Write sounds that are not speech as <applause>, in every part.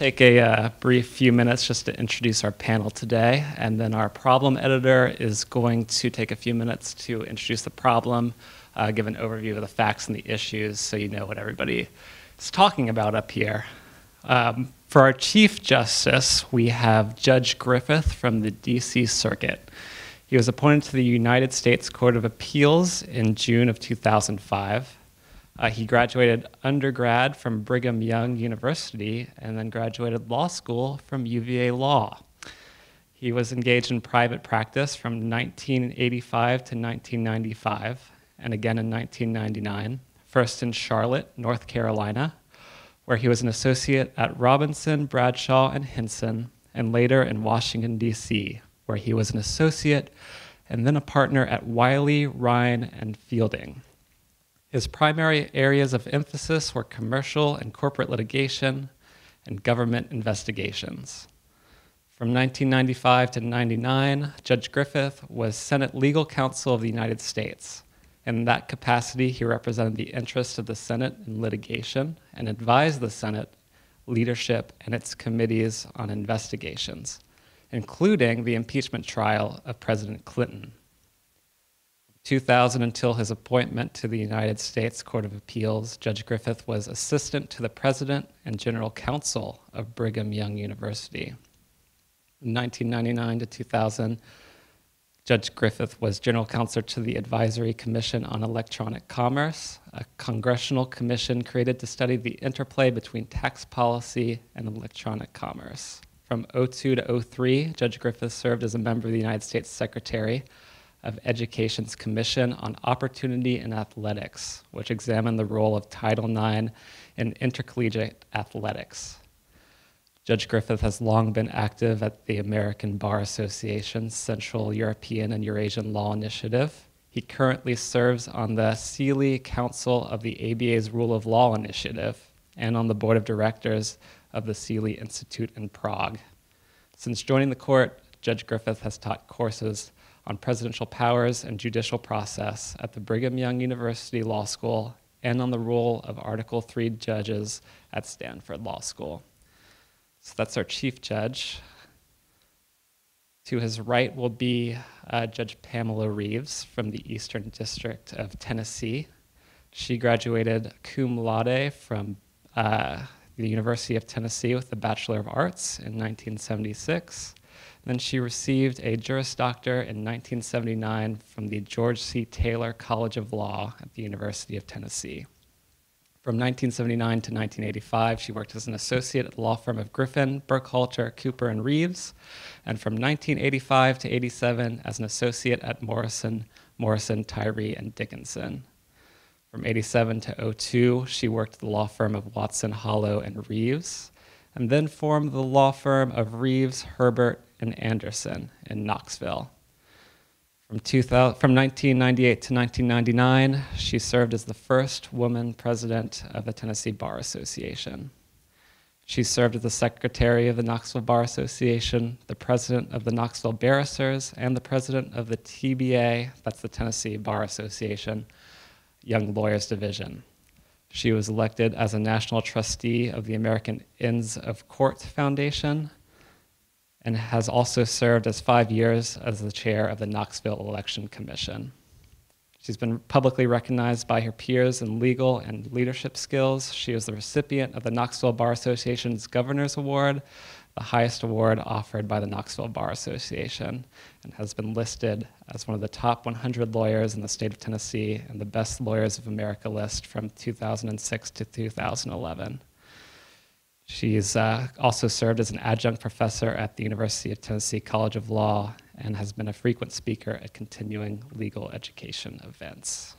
take a uh, brief few minutes just to introduce our panel today, and then our problem editor is going to take a few minutes to introduce the problem, uh, give an overview of the facts and the issues so you know what everybody is talking about up here. Um, for our Chief Justice, we have Judge Griffith from the DC Circuit. He was appointed to the United States Court of Appeals in June of 2005. Uh, he graduated undergrad from Brigham Young University and then graduated law school from UVA Law. He was engaged in private practice from 1985 to 1995 and again in 1999, first in Charlotte, North Carolina, where he was an associate at Robinson, Bradshaw, and Hinson, and later in Washington, D.C., where he was an associate and then a partner at Wiley, Rein, and Fielding. His primary areas of emphasis were commercial and corporate litigation and government investigations. From 1995 to 99, Judge Griffith was Senate Legal Counsel of the United States. In that capacity, he represented the interests of the Senate in litigation and advised the Senate leadership and its committees on investigations, including the impeachment trial of President Clinton. 2000 until his appointment to the United States Court of Appeals, Judge Griffith was assistant to the president and general counsel of Brigham Young University. In 1999 to 2000, Judge Griffith was general counsel to the Advisory Commission on Electronic Commerce, a congressional commission created to study the interplay between tax policy and electronic commerce. From 02 to 03, Judge Griffith served as a member of the United States Secretary of Education's Commission on Opportunity in Athletics, which examined the role of Title IX in intercollegiate athletics. Judge Griffith has long been active at the American Bar Association's Central European and Eurasian Law Initiative. He currently serves on the CEELI Council of the ABA's Rule of Law Initiative and on the board of directors of the CEELI Institute in Prague. Since joining the court, Judge Griffith has taught courses on presidential powers and judicial process at the Brigham Young University Law School and on the role of Article 3 judges at Stanford Law School. So that's our chief judge. To his right will be uh, Judge Pamela Reeves from the Eastern District of Tennessee. She graduated cum laude from uh, the University of Tennessee with a Bachelor of Arts in 1976. Then she received a Juris Doctor in 1979 from the George C. Taylor College of Law at the University of Tennessee. From 1979 to 1985, she worked as an associate at the law firm of Griffin, Burkhalter, Cooper, and Reeves, and from 1985 to 87 as an associate at Morrison, Morrison, Tyree, and Dickinson. From 87 to 02, she worked at the law firm of Watson, Hollow, and Reeves, and then formed the law firm of Reeves, Herbert, and Anderson in Knoxville. From, 2000, from 1998 to 1999, she served as the first woman president of the Tennessee Bar Association. She served as the secretary of the Knoxville Bar Association, the president of the Knoxville Barristers, and the president of the TBA, that's the Tennessee Bar Association, Young Lawyers Division. She was elected as a national trustee of the American Inns of Court Foundation and has also served as five years as the chair of the Knoxville Election Commission. She's been publicly recognized by her peers in legal and leadership skills. She is the recipient of the Knoxville Bar Association's Governor's Award, the highest award offered by the Knoxville Bar Association, and has been listed as one of the top 100 lawyers in the state of Tennessee and the best lawyers of America list from 2006 to 2011. She's uh, also served as an adjunct professor at the University of Tennessee College of Law and has been a frequent speaker at continuing legal education events.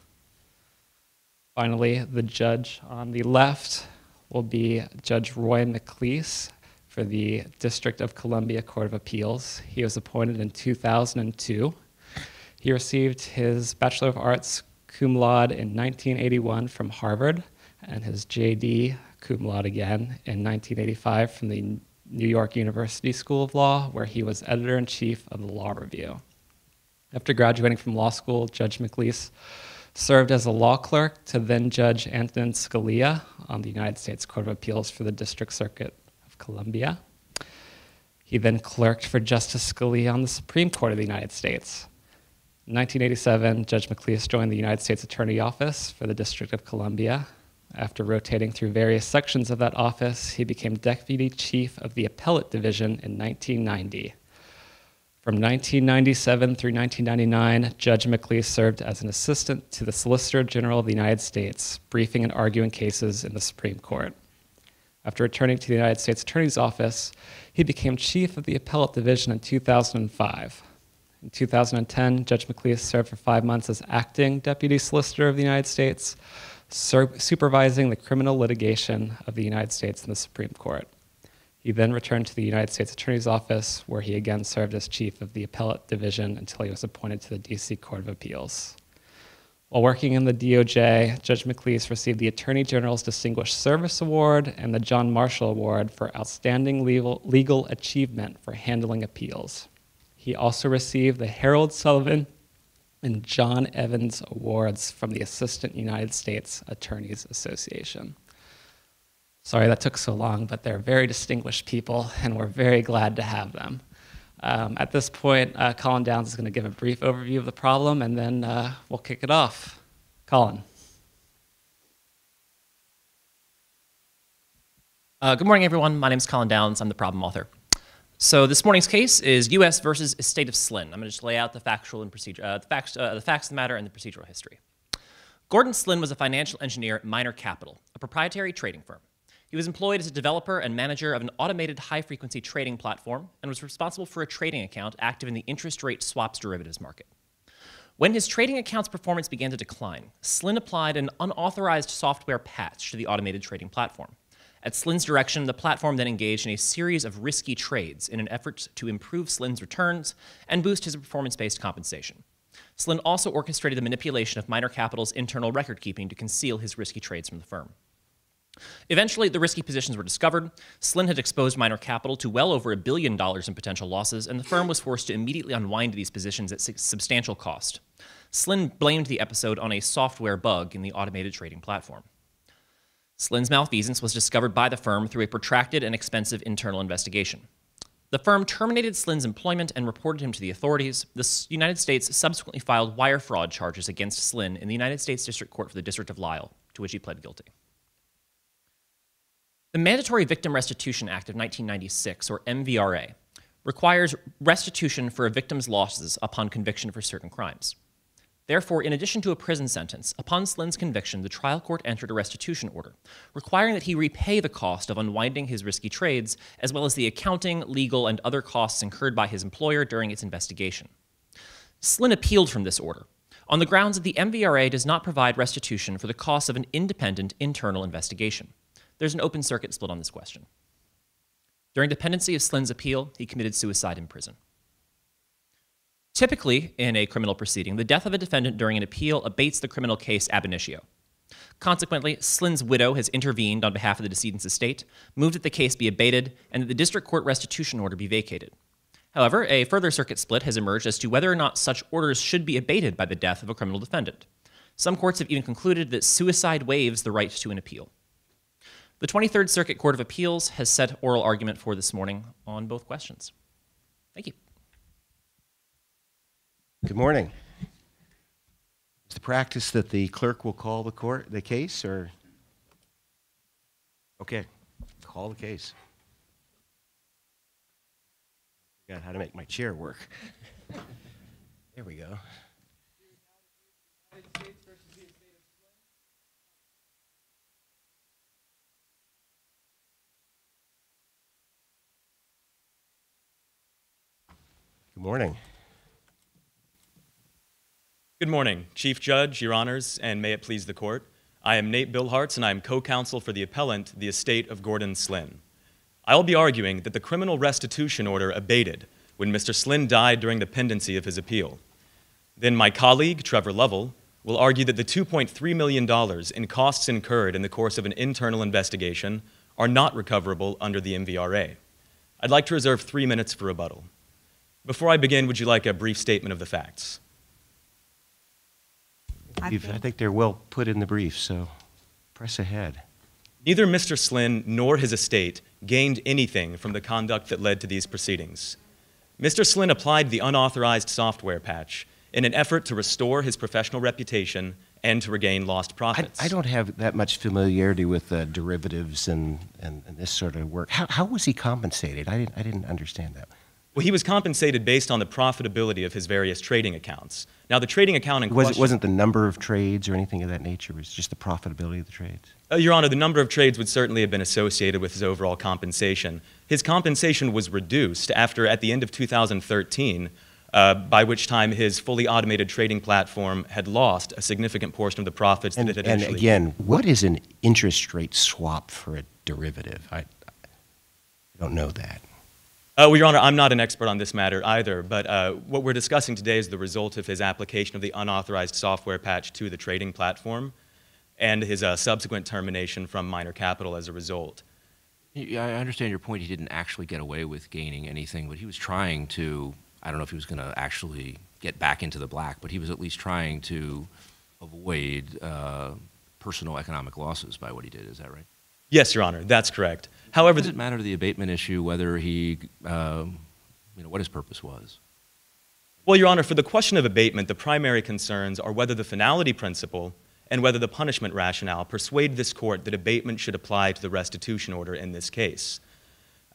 Finally, the judge on the left will be Judge Roy McLeese for the District of Columbia Court of Appeals. He was appointed in 2002. He received his Bachelor of Arts cum laude in 1981 from Harvard and his JD cum laude again in 1985 from the New York University School of Law, where he was editor in chief of the Law Review. After graduating from law school, Judge McLeese served as a law clerk to then Judge Antonin Scalia on the United States Court of Appeals for the District Circuit of Columbia. He then clerked for Justice Scalia on the Supreme Court of the United States. In 1987, Judge McLeese joined the United States Attorney Office for the District of Columbia. After rotating through various sections of that office, he became Deputy Chief of the Appellate Division in 1990. From 1997 through 1999, Judge McLeese served as an assistant to the Solicitor General of the United States, briefing and arguing cases in the Supreme Court. After returning to the United States Attorney's Office, he became Chief of the Appellate Division in 2005. In 2010, Judge McLeese served for five months as acting Deputy Solicitor of the United States, supervising the criminal litigation of the United States in the Supreme Court. He then returned to the United States Attorney's Office, where he again served as chief of the appellate division until he was appointed to the D.C. Court of Appeals. While working in the DOJ, Judge McLeese received the Attorney General's Distinguished Service Award and the John Marshall Award for Outstanding Legal, legal Achievement for Handling Appeals. He also received the Harold Sullivan and John Evans Awards from the Assistant United States Attorneys Association. Sorry that took so long, but they're very distinguished people, and we're very glad to have them. Um, at this point, uh, Colin Downs is going to give a brief overview of the problem, and then uh, we'll kick it off. Colin. Uh, good morning, everyone. My name is Colin Downs. I'm the problem author. So this morning's case is U.S. versus Estate of Slinn. I'm going to just lay out the factual and procedure, uh, the facts, uh, the facts of the matter, and the procedural history. Gordon Slinn was a financial engineer at Minor Capital, a proprietary trading firm. He was employed as a developer and manager of an automated high frequency trading platform and was responsible for a trading account active in the interest rate swaps derivatives market. When his trading account's performance began to decline, Slinn applied an unauthorized software patch to the automated trading platform. At Slinn's direction, the platform then engaged in a series of risky trades in an effort to improve Slinn's returns and boost his performance based compensation. Slinn also orchestrated the manipulation of Minor Capital's internal record keeping to conceal his risky trades from the firm. Eventually, the risky positions were discovered. Slinn had exposed Minor Capital to well over a billion dollars in potential losses, and the firm was forced to immediately unwind these positions at substantial cost. Slinn blamed the episode on a software bug in the automated trading platform. Slinn's malfeasance was discovered by the firm through a protracted and expensive internal investigation. The firm terminated Slynn's employment and reported him to the authorities. The United States subsequently filed wire fraud charges against Slynn in the United States District Court for the District of Lile, to which he pled guilty. The Mandatory Victim Restitution Act of 1996, or MVRA, requires restitution for a victim's losses upon conviction for certain crimes. Therefore, in addition to a prison sentence, upon Slinn's conviction, the trial court entered a restitution order, requiring that he repay the cost of unwinding his risky trades, as well as the accounting, legal, and other costs incurred by his employer during its investigation. Slinn appealed from this order, on the grounds that the MVRA does not provide restitution for the costs of an independent internal investigation. There's an open circuit split on this question. During dependency of Slinn's appeal, he committed suicide in prison. Typically, in a criminal proceeding, the death of a defendant during an appeal abates the criminal case ab initio. Consequently, Slinn's widow has intervened on behalf of the decedent's estate, moved that the case be abated, and that the district court restitution order be vacated. However, a further circuit split has emerged as to whether or not such orders should be abated by the death of a criminal defendant. Some courts have even concluded that suicide waives the right to an appeal. The 23rd Circuit Court of Appeals has set oral argument for this morning on both questions. Thank you. Good morning. Is the practice that the clerk will call the court the case or Okay. Call the case. Forgot how to make my chair work. there we go. Good morning. Good morning, Chief Judge, Your Honors, and may it please the Court. I am Nate Bilhartz, and I am co-counsel for the appellant, the estate of Gordon Slinn. I will be arguing that the criminal restitution order abated when Mr. Slinn died during the pendency of his appeal. Then my colleague, Trevor Lovell, will argue that the $2.3 million in costs incurred in the course of an internal investigation are not recoverable under the MVRA. I'd like to reserve three minutes for rebuttal. Before I begin, would you like a brief statement of the facts? I think, I think they're well put in the brief, so press ahead. Neither Mr. Slynn nor his estate gained anything from the conduct that led to these proceedings. Mr. Slynn applied the unauthorized software patch in an effort to restore his professional reputation and to regain lost I, profits. I don't have that much familiarity with uh, derivatives and, and, and this sort of work. How, how was he compensated? I didn't, I didn't understand that. Well, he was compensated based on the profitability of his various trading accounts. Now, the trading account in Was, question, it wasn't the number of trades or anything of that nature. It was just the profitability of the trades. Uh, Your Honor, the number of trades would certainly have been associated with his overall compensation. His compensation was reduced after, at the end of 2013, uh, by which time his fully automated trading platform had lost a significant portion of the profits And, that it had and again, what is an interest rate swap for a derivative? I, I don't know that. Uh, well, Your Honor, I'm not an expert on this matter either, but uh, what we're discussing today is the result of his application of the unauthorized software patch to the trading platform and his uh, subsequent termination from minor capital as a result. Yeah, I understand your point. He didn't actually get away with gaining anything, but he was trying to. I don't know if he was going to actually get back into the black, but he was at least trying to avoid uh, personal economic losses by what he did. Is that right? Yes, Your Honor, that's correct. However, Does it matter to the abatement issue whether he, um, you know, what his purpose was? well, Your Honor, for the question of abatement, the primary concerns are whether the finality principle and whether the punishment rationale persuade this court that abatement should apply to the restitution order in this case.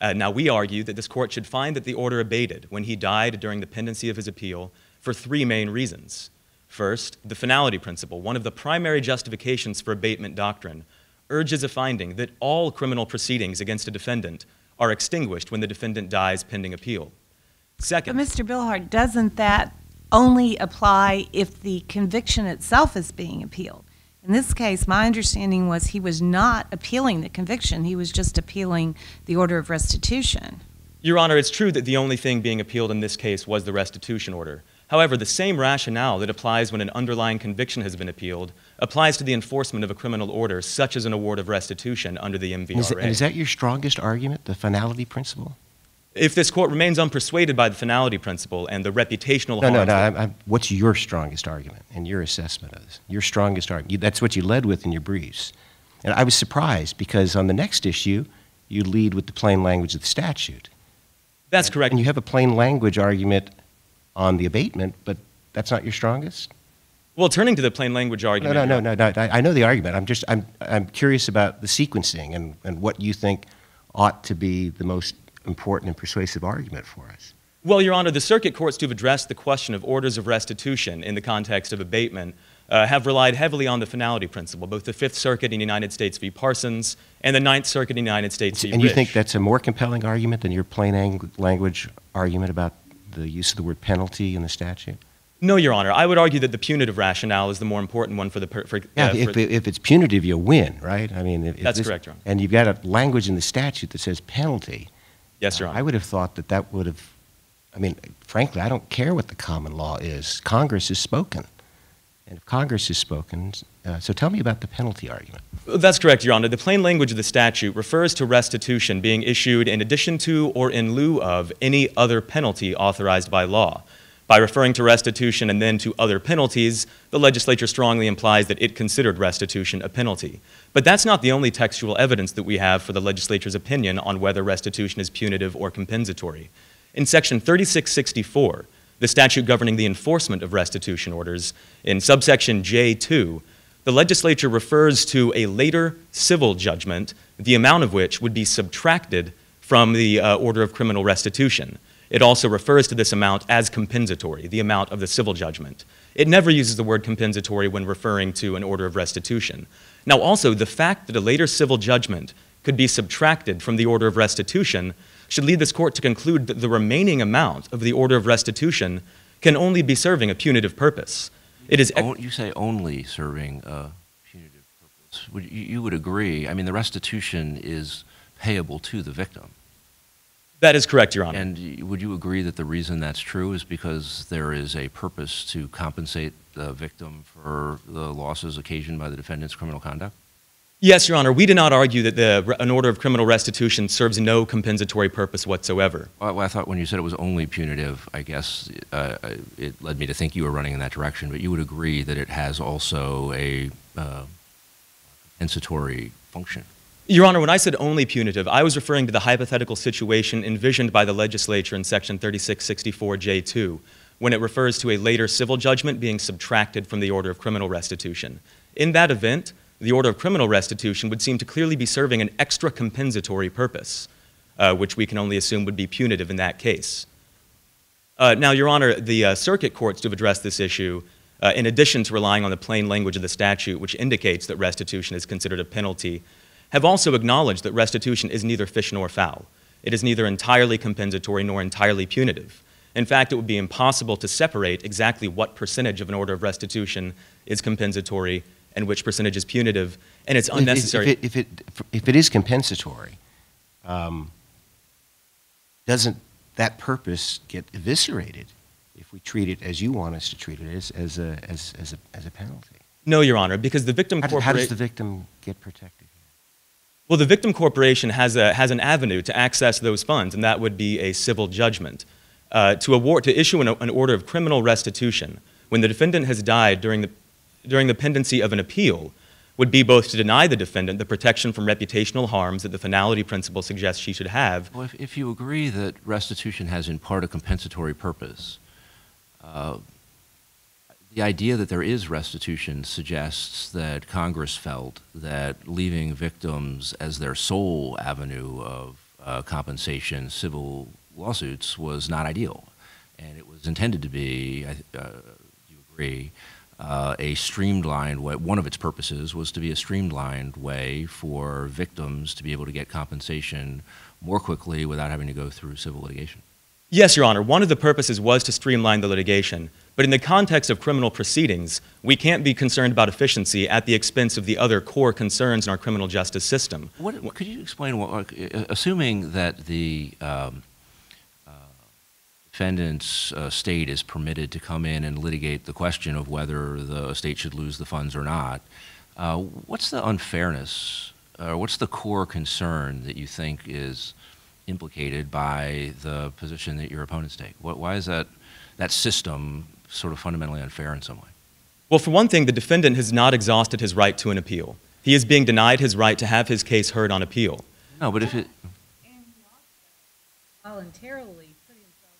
Uh, now, we argue that this court should find that the order abated when he died during the pendency of his appeal for three main reasons. First, the finality principle, one of the primary justifications for abatement doctrine, urges a finding that all criminal proceedings against a defendant are extinguished when the defendant dies pending appeal. But Second, Mr. Billhart, doesn't that only apply if the conviction itself is being appealed? In this case, my understanding was he was not appealing the conviction, he was just appealing the order of restitution. Your Honor, it's true that the only thing being appealed in this case was the restitution order. However, the same rationale that applies when an underlying conviction has been appealed applies to the enforcement of a criminal order, such as an award of restitution under the And is, MVRA. and is that your strongest argument, the finality principle? If this court remains unpersuaded by the finality principle and the reputational No, no, harms no. I'm, I'm, what's your strongest argument and your assessment of this? Your strongest argument. That's what you led with in your briefs. And I was surprised because on the next issue, you lead with the plain language of the statute. that's correct. And you have a plain language argument on the abatement, but that's not your strongest? Well, turning to the plain language argument. no, no, no, no. I I know the argument. I'm just, I'm, I'm curious about the sequencing and, and what you think ought to be the most important and persuasive argument for us. Well, Your Honor, the circuit courts to have addressed the question of orders of restitution in the context of abatement uh, have relied heavily on the finality principle, both the Fifth Circuit in the United States v. Parsons and the Ninth Circuit in the United States v. And you think that's a more compelling argument than your plain ang- language argument about the use of the word penalty in the statute? No, Your Honor. I would argue that the punitive rationale is the more important one for the. Per, for, Yeah, uh, if, for- if it's punitive, you win, right? I mean, if, if That's this- correct, Your Honor. And you've got a language in the statute that says penalty. yes, Your Uh, Honor. I would have thought that that would have, I mean, frankly, I don't care what the common law is. Congress has spoken. And if Congress has spoken, uh, so tell me about the penalty argument. That's correct, Your Honor. The plain language of the statute refers to restitution being issued in addition to or in lieu of any other penalty authorized by law. By referring to restitution and then to other penalties, the legislature strongly implies that it considered restitution a penalty. But that's not the only textual evidence that we have for the legislature's opinion on whether restitution is punitive or compensatory. In Section 3664, the statute governing the enforcement of restitution orders, in subsection J2, the legislature refers to a later civil judgment, the amount of which would be subtracted from the uh, order of criminal restitution. It also refers to this amount as compensatory, the amount of the civil judgment. It never uses the word compensatory when referring to an order of restitution. Now, also, the fact that a later civil judgment could be subtracted from the order of restitution should lead this court to conclude that the remaining amount of the order of restitution can only be serving a punitive purpose. It is. O- You say only serving a punitive purpose. Would, you, you would agree, I mean, the restitution is payable to the victim. That is correct, Your Honor. And would you agree that the reason that's true is because there is a purpose to compensate the victim for the losses occasioned by the defendant's criminal conduct? Yes, Your Honor. We do not argue that the, an order of criminal restitution serves no compensatory purpose whatsoever. Well, I thought when you said it was only punitive, I guess uh, it led me to think you were running in that direction. But you would agree that it has also a uh, compensatory function. Your Honor, when I said only punitive, I was referring to the hypothetical situation envisioned by the legislature in Section 3664J2, when it refers to a later civil judgment being subtracted from the order of criminal restitution. In that event, the order of criminal restitution would seem to clearly be serving an extra compensatory purpose, uh, which we can only assume would be punitive in that case. Uh, now, Your Honor, the uh, circuit courts to have addressed this issue, uh, in addition to relying on the plain language of the statute, which indicates that restitution is considered a penalty, have also acknowledged that restitution is neither fish nor fowl. It is neither entirely compensatory nor entirely punitive. In fact, it would be impossible to separate exactly what percentage of an order of restitution is compensatory and which percentage is punitive, and it's If- if- unnecessary. If it, if it, if it is compensatory, um, doesn't that purpose get eviscerated if we treat it as you want us to treat it, as, as, a, as, as, a, as a penalty? no, Your Honor, because the victim How, how does the victim get protected? Well, the victim corporation has, a, has an avenue to access those funds, and that would be a civil judgment. Uh, to, award, to issue an, an order of criminal restitution when the defendant has died during the, during the pendency of an appeal would be both to deny the defendant the protection from reputational harms that the finality principle suggests she should have. Well, if, if you agree that restitution has in part a compensatory purpose, uh, the idea that there is restitution suggests that Congress felt that leaving victims as their sole avenue of uh, compensation, civil lawsuits, was not ideal. And it was intended to be, uh, you agree, uh, a streamlined way. One of its purposes was to be a streamlined way for victims to be able to get compensation more quickly without having to go through civil litigation. Yes, Your Honor, one of the purposes was to streamline the litigation, but in the context of criminal proceedings, we can't be concerned about efficiency at the expense of the other core concerns in our criminal justice system. What, could you explain, what, uh, assuming that the um, defendant's uh, state is permitted to come in and litigate the question of whether the state should lose the funds or not, uh, what's the unfairness, or what's the core concern that you think is implicated by the position that your opponents take? What, why is that, that system sort of fundamentally unfair in some way? Well, for one thing, the defendant has not exhausted his right to an appeal. He is being denied his right to have his case heard on appeal. No, but if it, voluntarily put himself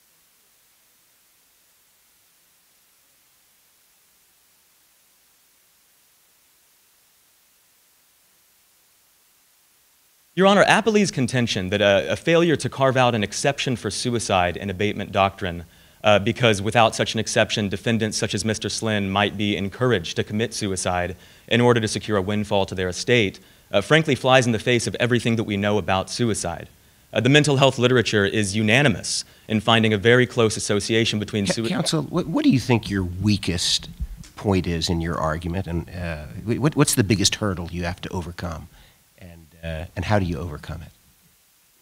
Your Honor, Appellee's contention that a, a failure to carve out an exception for suicide in abatement doctrine, uh, because without such an exception, defendants such as Mr. Slynn might be encouraged to commit suicide in order to secure a windfall to their estate, uh, frankly flies in the face of everything that we know about suicide. Uh, the mental health literature is unanimous in finding a very close association between suicide. Counsel, what, what do you think your weakest point is in your argument, and uh, what, what's the biggest hurdle you have to overcome, and, uh, and how do you overcome it?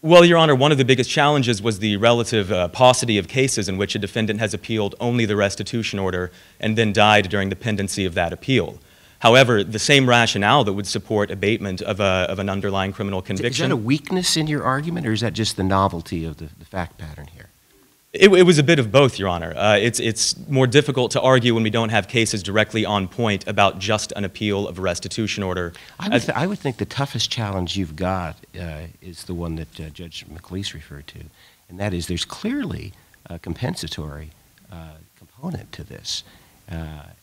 Well, Your Honor, one of the biggest challenges was the relative uh, paucity of cases in which a defendant has appealed only the restitution order and then died during the pendency of that appeal. However, the same rationale that would support abatement of, a, of an underlying criminal conviction. Is that a weakness in your argument, or is that just the novelty of the, the fact pattern here? It, it was a bit of both, Your Honor. Uh, it's, it's more difficult to argue when we don't have cases directly on point about just an appeal of a restitution order. I would, th- I would think the toughest challenge you've got uh, is the one that uh, Judge McLeese referred to, and that is there's clearly a compensatory uh, component to this. Uh,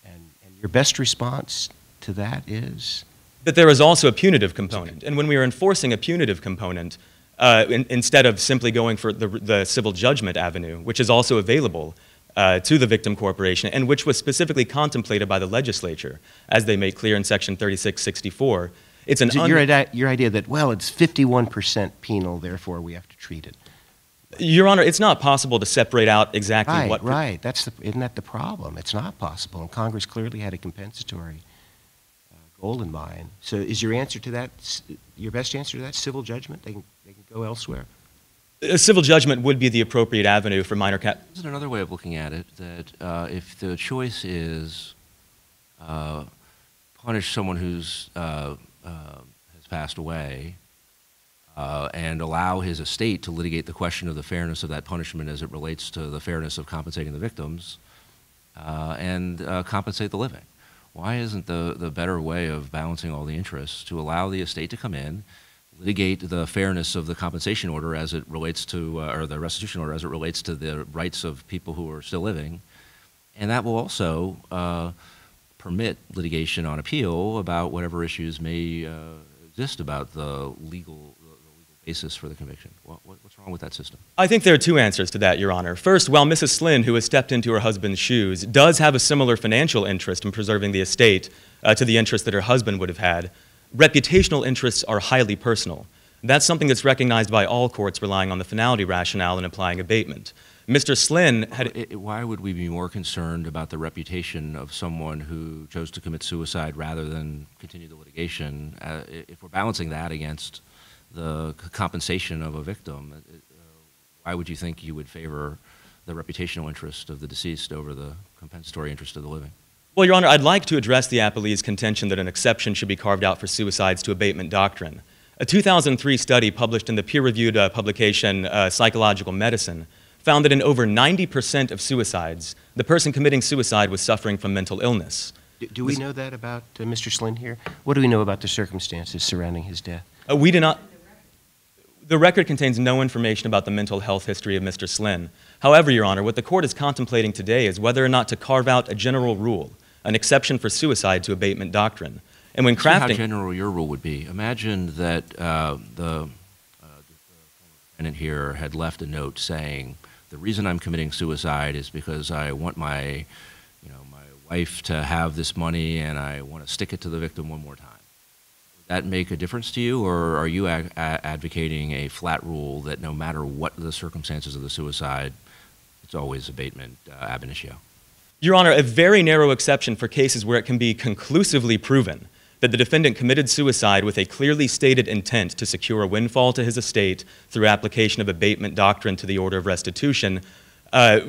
and, and your best response to that is? that there is also a punitive component. And when we are enforcing a punitive component, uh, in, instead of simply going for the, the civil judgment avenue, which is also available uh, to the victim corporation and which was specifically contemplated by the legislature, as they make clear in Section 3664, it's an un- your, idea, your idea that, well, it's 51% penal, therefore we have to treat it? Your Honor, it's not possible to separate out exactly Right, what. right. That's the, isn't that the problem? It's not possible, and Congress clearly had a compensatory uh, goal in mind. So is your answer to that, your best answer to that, civil judgment? They can go elsewhere? A civil judgment would be the appropriate avenue for minor cap. Isn't another way of looking at it that uh, if the choice is uh, punish someone who's uh, uh, has passed away uh, and allow his estate to litigate the question of the fairness of that punishment as it relates to the fairness of compensating the victims uh, and uh, compensate the living? Why isn't the, the better way of balancing all the interests to allow the estate to come in, litigate the fairness of the compensation order as it relates to, uh, or the restitution order as it relates to the rights of people who are still living. And that will also uh, permit litigation on appeal about whatever issues may uh, exist about the legal, the legal basis for the conviction. What, what, what's wrong with that system? I think there are two answers to that, Your Honor. First, while Mrs. Slynn, who has stepped into her husband's shoes, does have a similar financial interest in preserving the estate uh, to the interest that her husband would have had, reputational interests are highly personal. That's something that's recognized by all courts relying on the finality rationale in applying abatement. Mr. Slynn had. Why would we be more concerned about the reputation of someone who chose to commit suicide rather than continue the litigation? Uh, if we're balancing that against the compensation of a victim, uh, uh, why would you think you would favor the reputational interest of the deceased over the compensatory interest of the living? Well, Your Honor, I'd like to address the appellee's contention that an exception should be carved out for suicides to abatement doctrine. A 2003 study published in the peer reviewed uh, publication uh, Psychological Medicine found that in over 90% of suicides, the person committing suicide was suffering from mental illness. Do, do we know that about uh, Mr. Slynn here? What do we know about the circumstances surrounding his death? Uh, we do not. The record contains no information about the mental health history of Mr. Slynn. However, Your Honor, what the court is contemplating today is whether or not to carve out a general rule, an exception for suicide to abatement doctrine. And when See how general your rule would be. Imagine that uh, the, uh, defendant here had left a note saying, "The reason I'm committing suicide is because I want my, you know, my wife to have this money, and I want to stick it to the victim one more time." Would that make a difference to you, or are you advocating a flat rule that no matter what the circumstances of the suicide, it's always abatement uh, ab initio? Your Honor, a very narrow exception for cases where it can be conclusively proven that the defendant committed suicide with a clearly stated intent to secure a windfall to his estate through application of abatement doctrine to the order of restitution. Uh,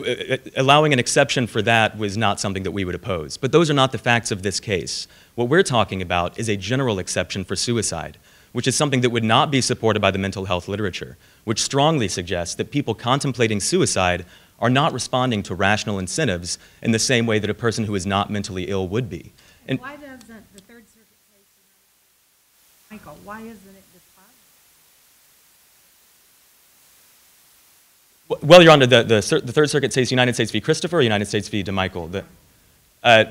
allowing an exception for that was not something that we would oppose. But those are not the facts of this case. What we're talking about is a general exception for suicide, which is something that would not be supported by the mental health literature, which strongly suggests that people contemplating suicide are not responding to rational incentives in the same way that a person who is not mentally ill would be. And Why doesn't the Third Circuit case, DeMichael, why isn't it dispositive? well, Your Honor, the, the, the Third Circuit says United States v. Christopher or United States v. DeMichael. The, uh,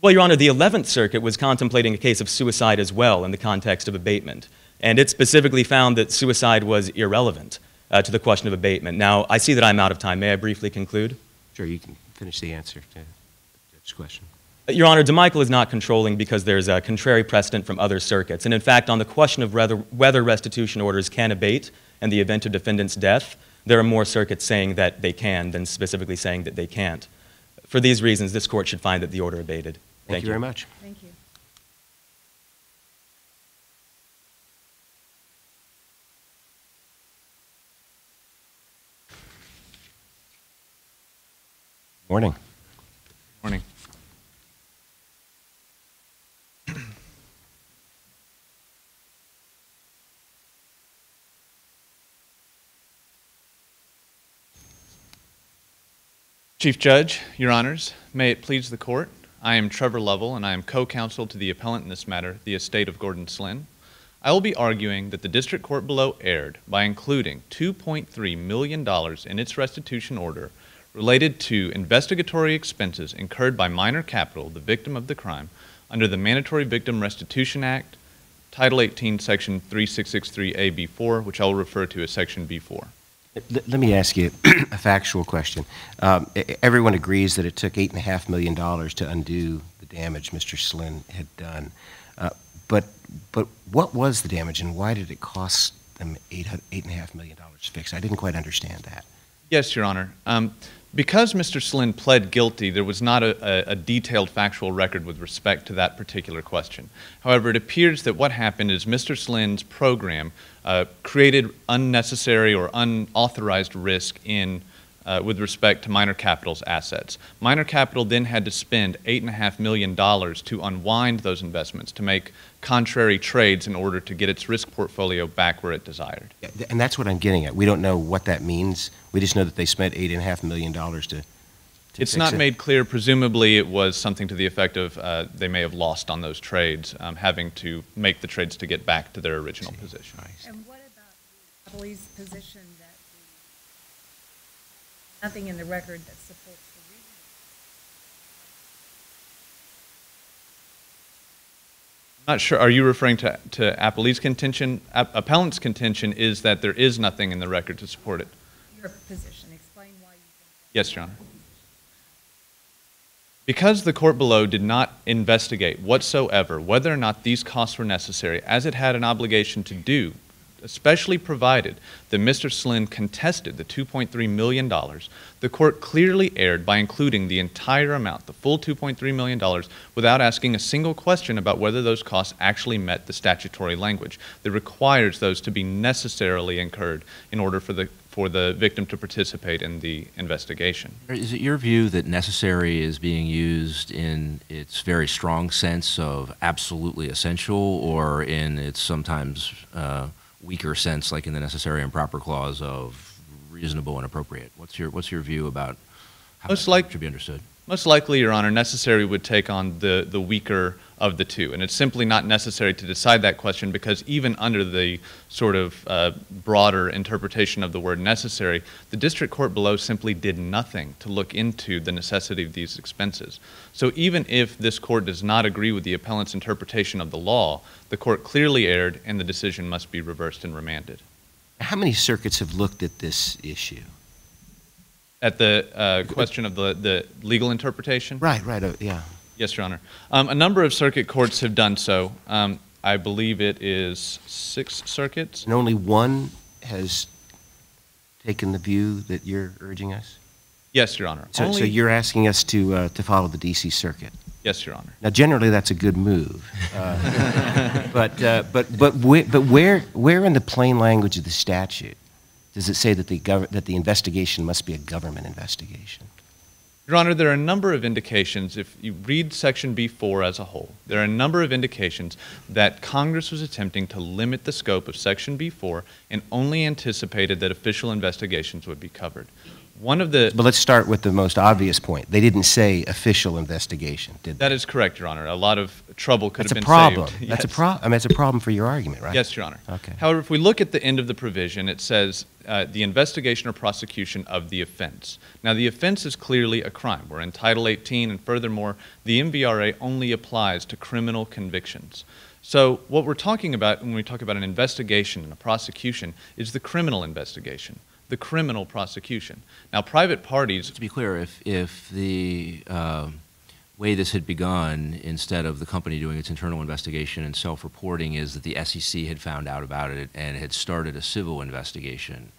well, Your Honor, the 11th Circuit was contemplating a case of suicide as well in the context of abatement, and it specifically found that suicide was irrelevant uh, to the question of abatement. Now, I see that I'm out of time. May I briefly conclude? Sure, you can finish the answer to Judge's question. Your Honor, DeMichael is not controlling because there's a contrary precedent from other circuits. And in fact, on the question of whether, whether restitution orders can abate in the event of defendant's death, there are more circuits saying that they can than specifically saying that they can't. For these reasons, this court should find that the order abated. Thank, you very much. Thank you. Morning. Morning. Chief Judge, Your Honors, may it please the Court, I am Trevor Lovell, and I am co-counsel to the appellant in this matter, the estate of Gordon Slynn. I will be arguing that the district court below erred by including $2.3 million in its restitution order related to investigatory expenses incurred by minor capital, the victim of the crime, under the Mandatory Victim Restitution Act, Title 18, Section 3663A-B4, which I will refer to as Section B4. Let me ask you a factual question. Um, Everyone agrees that it took $8.5 million to undo the damage Mr. Slynn had done. Uh, But, but what was the damage and why did it cost them eight $8.5 million to fix? I didn't quite understand that. Yes, Your Honor. Um, because Mr. Slynn pled guilty, there was not a, a, detailed factual record with respect to that particular question. However, it appears that what happened is Mr. Slynn's program uh, created unnecessary or unauthorized risk in uh, with respect to minor capital's assets. Minor capital then had to spend $8.5 million to unwind those investments, to make contrary trades in order to get its risk portfolio back where it desired. And that's what I'm getting at. We don't know what that means. We just know that they spent $8.5 million to, to It's fix not it? made clear. Presumably, it was something to the effect of uh, they may have lost on those trades, um, having to make the trades to get back to their original position. And what about the appellee's position that the, nothing in the record that supports the reason? I'm not sure. Are you referring to, to Appellee's contention? App- Appellant's contention is that there is nothing in the record to support it. Your position, explain why you think. Yes, Your Honor. Because the court below did not investigate whatsoever whether or not these costs were necessary, as it had an obligation to do, especially provided that Mr. Slynn contested the $2.3 million, the court clearly erred by including the entire amount, the full $2.3 million, without asking a single question about whether those costs actually met the statutory language that requires those to be necessarily incurred in order for the, for the victim to participate in the investigation. Is it your view that necessary is being used in its very strong sense of absolutely essential, or in its sometimes uh, weaker sense, like in the necessary and proper clause of reasonable and appropriate? What's your What's your view about how Most that like- should be understood? Most likely, Your Honor, necessary would take on the, the weaker of the two. And it's simply not necessary to decide that question because even under the sort of uh, broader interpretation of the word necessary, the district court below simply did nothing to look into the necessity of these expenses. So even if this court does not agree with the appellant's interpretation of the law, the court clearly erred and the decision must be reversed and remanded. How many circuits have looked at this issue? At the uh, question of the, the legal interpretation? Right, right, uh, yeah. Yes, Your Honor. Um, a number of circuit courts have done so. Um, I believe it is six circuits. And only one has taken the view that you're urging us? Yes, Your Honor. So, so you're asking us to, uh, to follow the DC Circuit? Yes, Your Honor. Now, generally, that's a good move. Uh, <laughs> But, uh, but, but where, but where, where in the plain language of the statute does it say that the gov, that the investigation must be a government investigation? Your Honor, there are a number of indications, if you read Section B4 as a whole, there are a number of indications that Congress was attempting to limit the scope of Section B4 and only anticipated that official investigations would be covered. One of the But let's start with the most obvious point. They didn't say official investigation, did they? that is correct, Your Honor. A lot of trouble could That's have a been problem. saved. That's a Yes. pro, I mean, that's a problem for your argument, right? Yes, Your Honor. Okay. However, if we look at the end of the provision, it says uh, the investigation or prosecution of the offense. Now, the offense is clearly a crime. We're in Title 18, and furthermore, the MVRA only applies to criminal convictions. So, what we're talking about when we talk about an investigation and a prosecution is the criminal investigation, the criminal prosecution. Now, private parties To be clear, if, if the um, way this had begun, instead of the company doing its internal investigation and self-reporting, is that the SEC had found out about it and had started a civil investigation,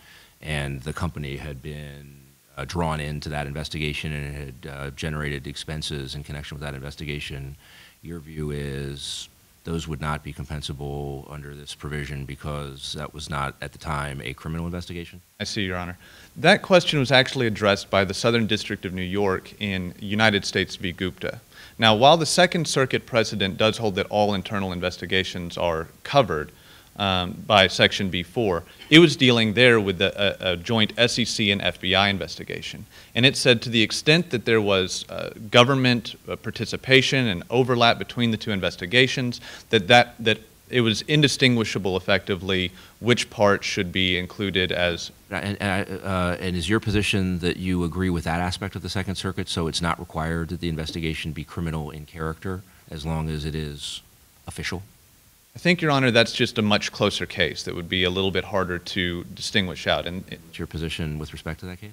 and the company had been uh, drawn into that investigation and had uh, generated expenses in connection with that investigation, your view is those would not be compensable under this provision because that was not, at the time, a criminal investigation? I see, Your Honor. That question was actually addressed by the Southern District of New York in United States v. Gupta. Now, while the Second Circuit precedent does hold that all internal investigations are covered um, by Section B4, it was dealing there with the, a, a joint SEC and FBI investigation. And it said to the extent that there was uh, government uh, participation and overlap between the two investigations, that, that, that it was indistinguishable effectively which part should be included as And, and, uh, and is your position that you agree with that aspect of the Second Circuit, so it's not required that the investigation be criminal in character as long as it is official? I think, Your Honor, that's just a much closer case that would be a little bit harder to distinguish out. And it- your position with respect to that case?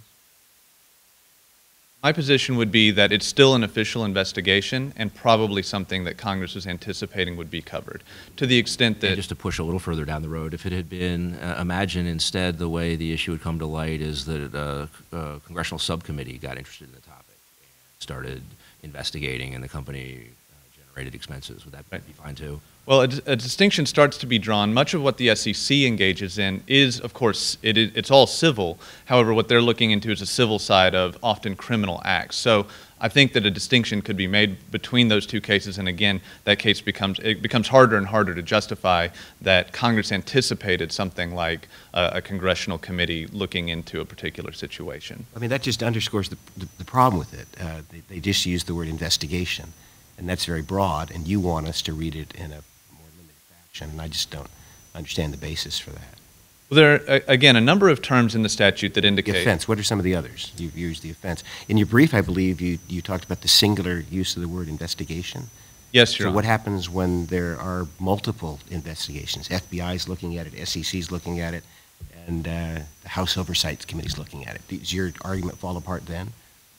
my position would be that it's still an official investigation and probably something that Congress was anticipating would be covered. To the extent And that, just to push a little further down the road, if it had been, uh, imagine instead the way the issue would come to light is that uh, a congressional subcommittee got interested in the topic and started investigating, and the company uh, generated expenses. Would that Right. be fine too? Well, a distinction starts to be drawn. Much of what the SEC engages in is, of course, it, is- it's all civil. However, what they're looking into is a civil side of often criminal acts. So I think that a distinction could be made between those two cases, and again, that case becomes it becomes harder and harder to justify that Congress anticipated something like a, a congressional committee looking into a particular situation. I mean, that just underscores the, the, the problem with it. Uh, they, they just use the word investigation, and that's very broad, and you want us to read it in a fashion, and I just don't understand the basis for that. Well, there are, again, a number of terms in the statute that The indicate. offense, what are some of the others? You've used the offense. In your brief, I believe, you, you talked about the singular use of the word investigation. Yes, Your So Honor. what happens when there are multiple investigations? FBI's looking at it, SEC's looking at it, and uh, the House Oversight Committee's looking at it. Does your argument fall apart then?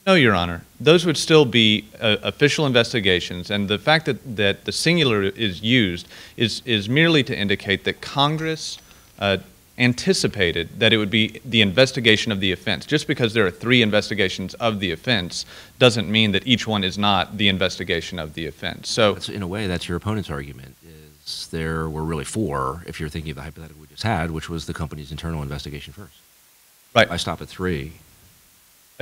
No, Your Honor. Those would still be uh, official investigations, and the fact that, that the singular is used is, is merely to indicate that Congress uh, anticipated that it would be the investigation of the offense. Just because there are three investigations of the offense doesn't mean that each one is not the investigation of the offense. So, That's, in a way, that's your opponent's argument. Is there were really four, if you're thinking of the hypothetical we just had, which was the company's internal investigation first. right. I stop at three.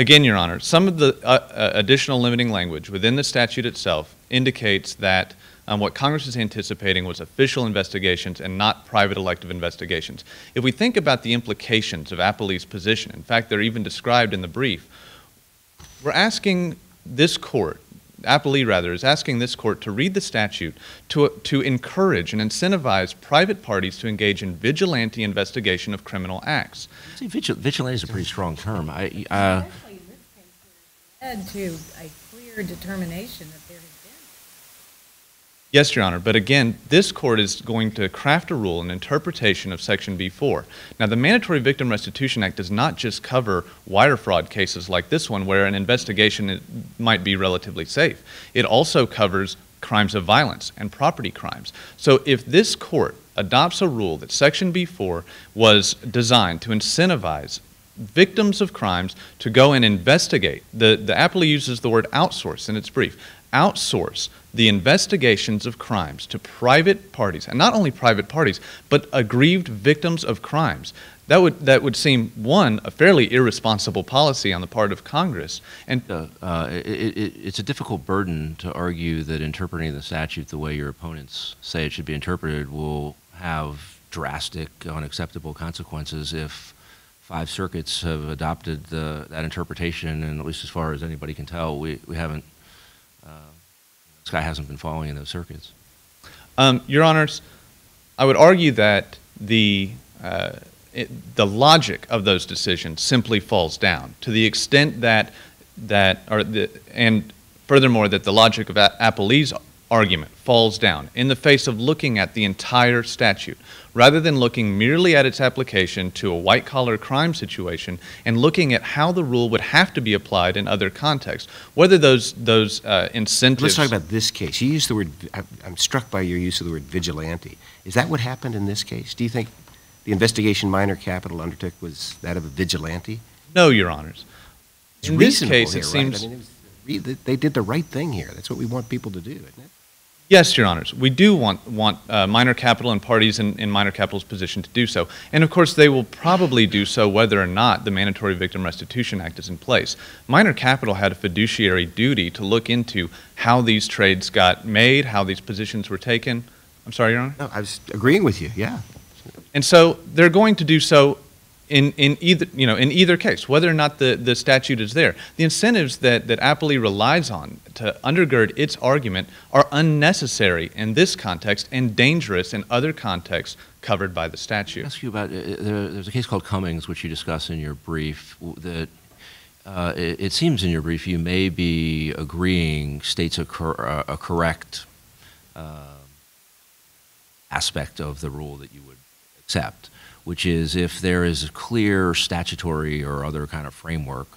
Again, Your Honor, some of the uh, uh, additional limiting language within the statute itself indicates that um, what Congress is anticipating was official investigations and not private elective investigations. If we think about the implications of Appellee's position, in fact, they're even described in the brief, we're asking this court, Appleby rather, is asking this court to read the statute to, to encourage and incentivize private parties to engage in vigilante investigation of criminal acts. See, vigil- vigilante is a pretty strong term. I, uh, Especially in this case where it led to a clear determination that there has been. Yes, Your Honor, but again, this court is going to craft a rule, an interpretation of Section B4. Now, the Mandatory Victim Restitution Act does not just cover wire fraud cases like this one, where an investigation might be relatively safe. It also covers crimes of violence and property crimes. So, if this court adopts a rule that Section B4 was designed to incentivize victims of crimes to go and investigate. The, the appellee uses the word outsource in its brief. Outsource the investigations of crimes to private parties, and not only private parties, but aggrieved victims of crimes. That would, that would seem, one, a fairly irresponsible policy on the part of Congress, and uh, uh, it, it, it's a difficult burden to argue that interpreting the statute the way your opponents say it should be interpreted will have drastic, unacceptable consequences if five circuits have adopted the, that interpretation, and at least as far as anybody can tell, we, we haven't, uh, this guy hasn't been following in those circuits. Um, Your Honors, I would argue that the, uh, it, the logic of those decisions simply falls down to the extent that, that or the, and furthermore, that the logic of A- Appellee's argument falls down in the face of looking at the entire statute rather than looking merely at its application to a white collar crime situation and looking at how the rule would have to be applied in other contexts, whether those, those uh, incentives. Let's talk about this case. You used the word, I'm struck by your use of the word vigilante. Is that what happened in this case? Do you think the investigation Minor Capital undertook was that of a vigilante? No, Your Honors. It's In this case, here, it right? seems. I mean, it was they- they did the right thing here. That's what we want people to do, isn't it? Yes, Your Honors. We do want, want uh, Minor Capital and parties in, in Minor Capital's position to do so. And of course, they will probably do so whether or not the Mandatory Victim Restitution Act is in place. Minor Capital had a fiduciary duty to look into how these trades got made, how these positions were taken. I'm sorry, Your Honor? No, I was agreeing with you, yeah. And so they're going to do so in, in either you know in either case, whether or not the, the statute is there. The incentives that, that Appellee relies on to undergird its argument are unnecessary in this context and dangerous in other contexts covered by the statute. ask you about, uh, there, there's a case called Cummings, which you discuss in your brief, that uh, it, it seems in your brief you may be agreeing states a, cor- uh, a correct uh, aspect of the rule that you would accept, which is if there is a clear statutory or other kind of framework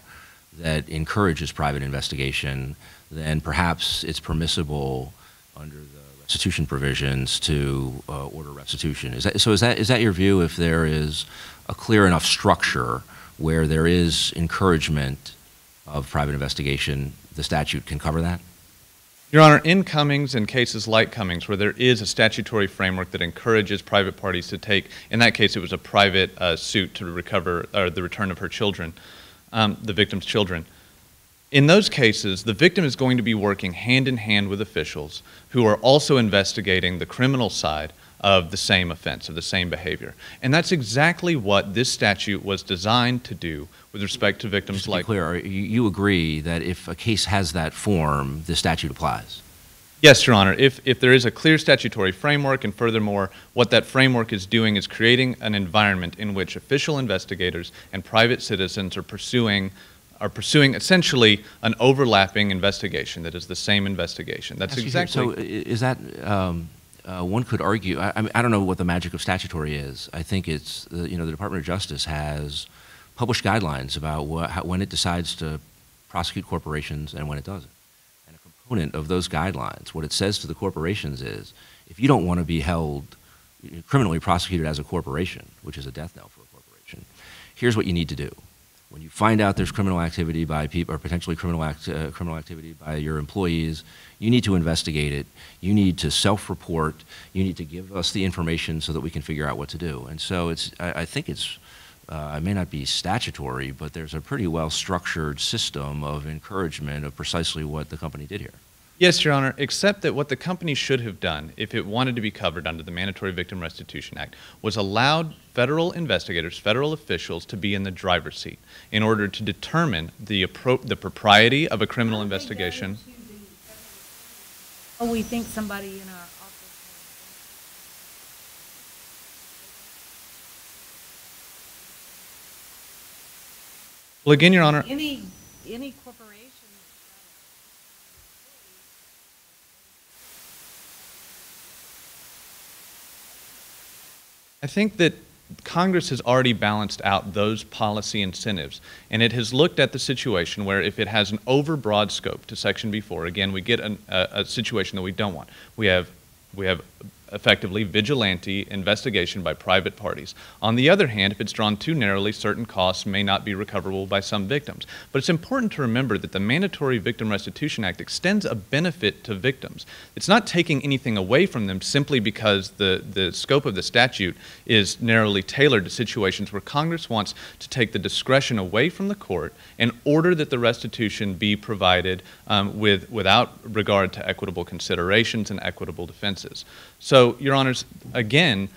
that encourages private investigation, then perhaps it's permissible under the restitution provisions to uh, order restitution. Is that, so is that, is that your view if there is a clear enough structure where there is encouragement of private investigation, the statute can cover that? Your Honor, in Cummings and cases like Cummings, where there is a statutory framework that encourages private parties to take, in that case, it was a private uh, suit to recover the return of her children, um, the victim's children. In those cases, the victim is going to be working hand in hand with officials who are also investigating the criminal side of the same offense, of the same behavior. And that's exactly what this statute was designed to do with respect to victims Just to like. be clear, you, agree that if a case has that form, the statute applies? Yes, Your Honor. If, if there is a clear statutory framework, and furthermore, what that framework is doing is creating an environment in which official investigators and private citizens are pursuing are pursuing essentially an overlapping investigation that is the same investigation. That's exactly. So is that, um, uh, one could argue, I, I mean, I don't know what the magic of statutory is. I think it's, uh, you know, the Department of Justice has published guidelines about how, when it decides to prosecute corporations and when it doesn't. And a component of those guidelines, what it says to the corporations is, if you don't want to be held criminally prosecuted as a corporation, which is a death knell for a corporation, here's what you need to do. When you find out there's criminal activity by people, or potentially criminal, act, uh, criminal activity by your employees, you need to investigate it. You need to self-report. You need to give us the information so that we can figure out what to do. And so it's, I, I think it's, uh, may not be statutory, but there's a pretty well-structured system of encouragement of precisely what the company did here. Yes, Your Honor, except that what the company should have done, if it wanted to be covered under the Mandatory Victim Restitution Act, was allowed federal investigators, federal officials, to be in the driver's seat in order to determine the, the propriety of a criminal How did they go investigation. to the federal- Oh, we think somebody in our office. Well, again, Your Honor, Any, any corporation. I think that Congress has already balanced out those policy incentives, and it has looked at the situation where if it has an overbroad scope to Section B4, again, we get an, a, a situation that we don't want. We have, we have effectively vigilante investigation by private parties. On the other hand, if it's drawn too narrowly, certain costs may not be recoverable by some victims. But it's important to remember that the Mandatory Victim Restitution Act extends a benefit to victims. It's not taking anything away from them simply because the, the scope of the statute is narrowly tailored to situations where Congress wants to take the discretion away from the court and order that the restitution be provided um, with, without regard to equitable considerations and equitable defenses. So, Your Honors, again,